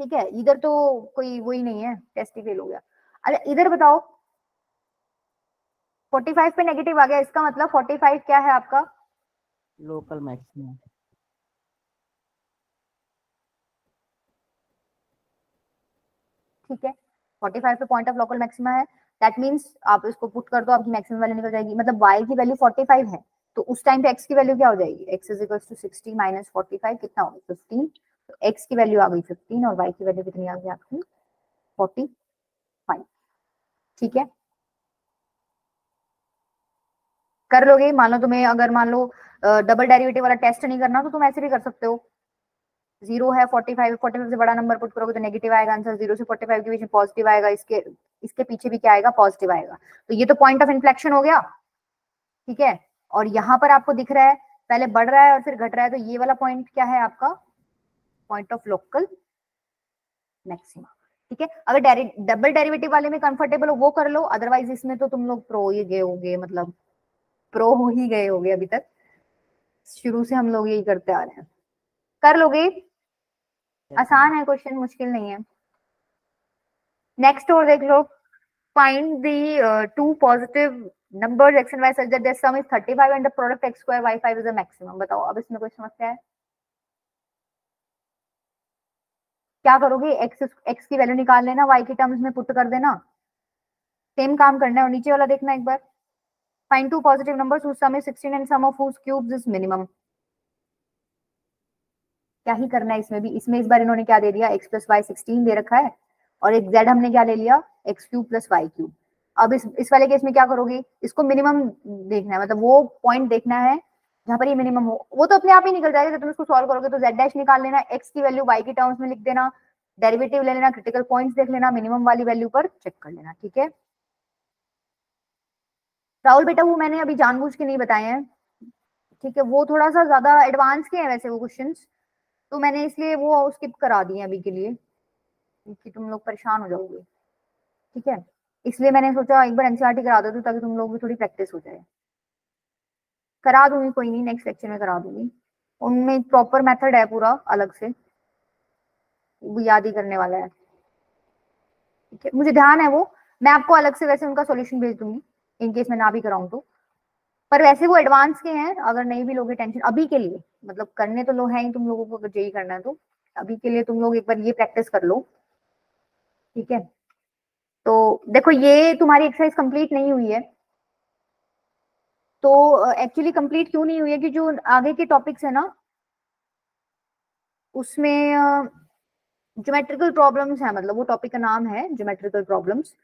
ठीक है इधर तो कोई वही नहीं है टेस्ट ही फेल हो गया। अरे इधर बताओ। 45 पे नेगेटिव आ गया इसका मतलब 45 क्या है आपका? लोकल मैक्सिमम ठीक है 45 पे पॉइंट ऑफ़ लोकल मैक्सिमा है। दैट मींस आप इसको पुट कर दो आपकी मैक्सिमम वैल्यू निकल जाएगी। मतलब y की वैल्यू 45 है तो उस टाइम पे x की वैल्यू क्या हो जाएगी? x is equals to 60 minus 45 कितना होगा? 15 तो x की वैल्यू आ गई 15 और y की वैल्यू कितनी आ गई आपकी? 45 ठीक है? कर लोगे, मान लो तुम्हें अगर मान लो डबल डेरिवेटिव वाला टेस्ट नहीं करना तो तुम ऐसे भी कर सकते हो। ज़ीरो है फोर्टी फाइव फोर्टी फाइव से बड़ा नंबर पुट करोगे तो नेगेटिव आएगा आंसर ज़ीरो से फोर्टी फाइव के बीच में पॉजिटिव आएगा, इसके इसके पीछे भी क्या आएगा? पॉजिटिव आएगा। तो ये तो पॉइंट ऑफ़ इन्फ्लेक्शन हो गया। ठीक है? और यहाँ पर आपको दिख रहा है, पहले बढ़ रहा है और फिर घट रहा है तो ये वाला पॉइंट क्या है आपका? पॉइंट ऑफ़ लोकल मैक्सिमा ठीक है? अगर डबल डेरिवेटिव वाले में कंफर्टेबल हो, वो कर लो अदरवाइज़ इसमें तो तुम लोग प्रो ये गए होगे मतलब प्रो हो ही गए होगे अभी तक। शुरू से हम लोग यही करते आ रहे हैं। कर लोगे? आसान है क्वेश्चन मुश्किल नहीं है। नेक्स्ट और देख लो। Find the two positive numbers, x and y, such that their sum is 35 and the product x square y 5 is the maximum बताओ, अब इसमें कोई समस्या है? क्या करोगे? X x की वैल्यू निकाल लेना, y के टर्म्स में पुट कर देना। सेम काम करना है और नीचे वाला देखना एक बार। Find two positive numbers whose sum is 16 and sum of whose cubes is minimum. क्या ही करना है इसमें भी? इसमें इस बार इन्होंने क्या दे दिया? X प्लस वाई सिक्सटीन दे रखा है। और एक z हमने क्या ले लिया? X cube plus y cube अब इस इस वाले केस में क्या करोगे? इसको मिनिमम देखना है। मतलब वो पॉइंट देखना है जहाँ पर ये मिनिमम हो, वो तो अपने आप ही निकल जाएगा। जब तुम इसको सॉल्व करोगे तो z डैश निकाल लेना, x की वैल्यू y की टर्म्स में लिख देना डेरिवेटिव ले लेना क्रिटिकल पॉइंट्स देख लेना मिनिमम वाली वैल्यू पर चेक कर लेना, ठीक है? राहुल बेटा, वो मैंने अभी जानबूझ के नहीं बताए हैं, ठीक है? वो थोड़ा सा ज़्यादा एडवांस के हैं वैसे वो क्वेश्चंस तो मैंने इसलिए वो स्किप करा दिए अभी के लिए क्योंकि तुम लोग परेशान हो जाओगे, ठीक है? इसलिए मैंने सोचा एक बार एनसीआरटी करा दो ताकि तुम लोग भी थोड़ी प्रैक्टिस हो जाए। करा दूँगी, कोई नहीं नेक्स्ट लेक्चर में करा दूँगी। उनमें प्रॉपर मेथड है पूरा, अलग से। वो याद ही करने वाला है। ठीक है, मुझे ध्यान है वो। मैं आपको अलग से वैसे उनका सॉल्यूशन भेज दूँगी इन केस मैं ना भी कराऊं तो। पर वैसे वो एडवांस के हैं, अगर नहीं भी लोगे टेंशन अभी के लिए। मतलब करने तो लोग हैं ही तुम लोगों को, अगर जेई करना है तो। अभी के लिए तुम लोग एक बार ये प्रैक्टिस कर लो। ठीक है? तो देखो, ये तुम्हारी एक्सरसाइज कंप्लीट नहीं हुई है। तो एक्चुअली कंप्लीट क्यों नहीं हुई है कि जो आगे के टॉपिक्स है ना, उसमें ज्योमेट्रिकल प्रॉब्लम्स है मतलब वो टॉपिक का नाम है ज्योमेट्रिकल प्रॉब्लम्स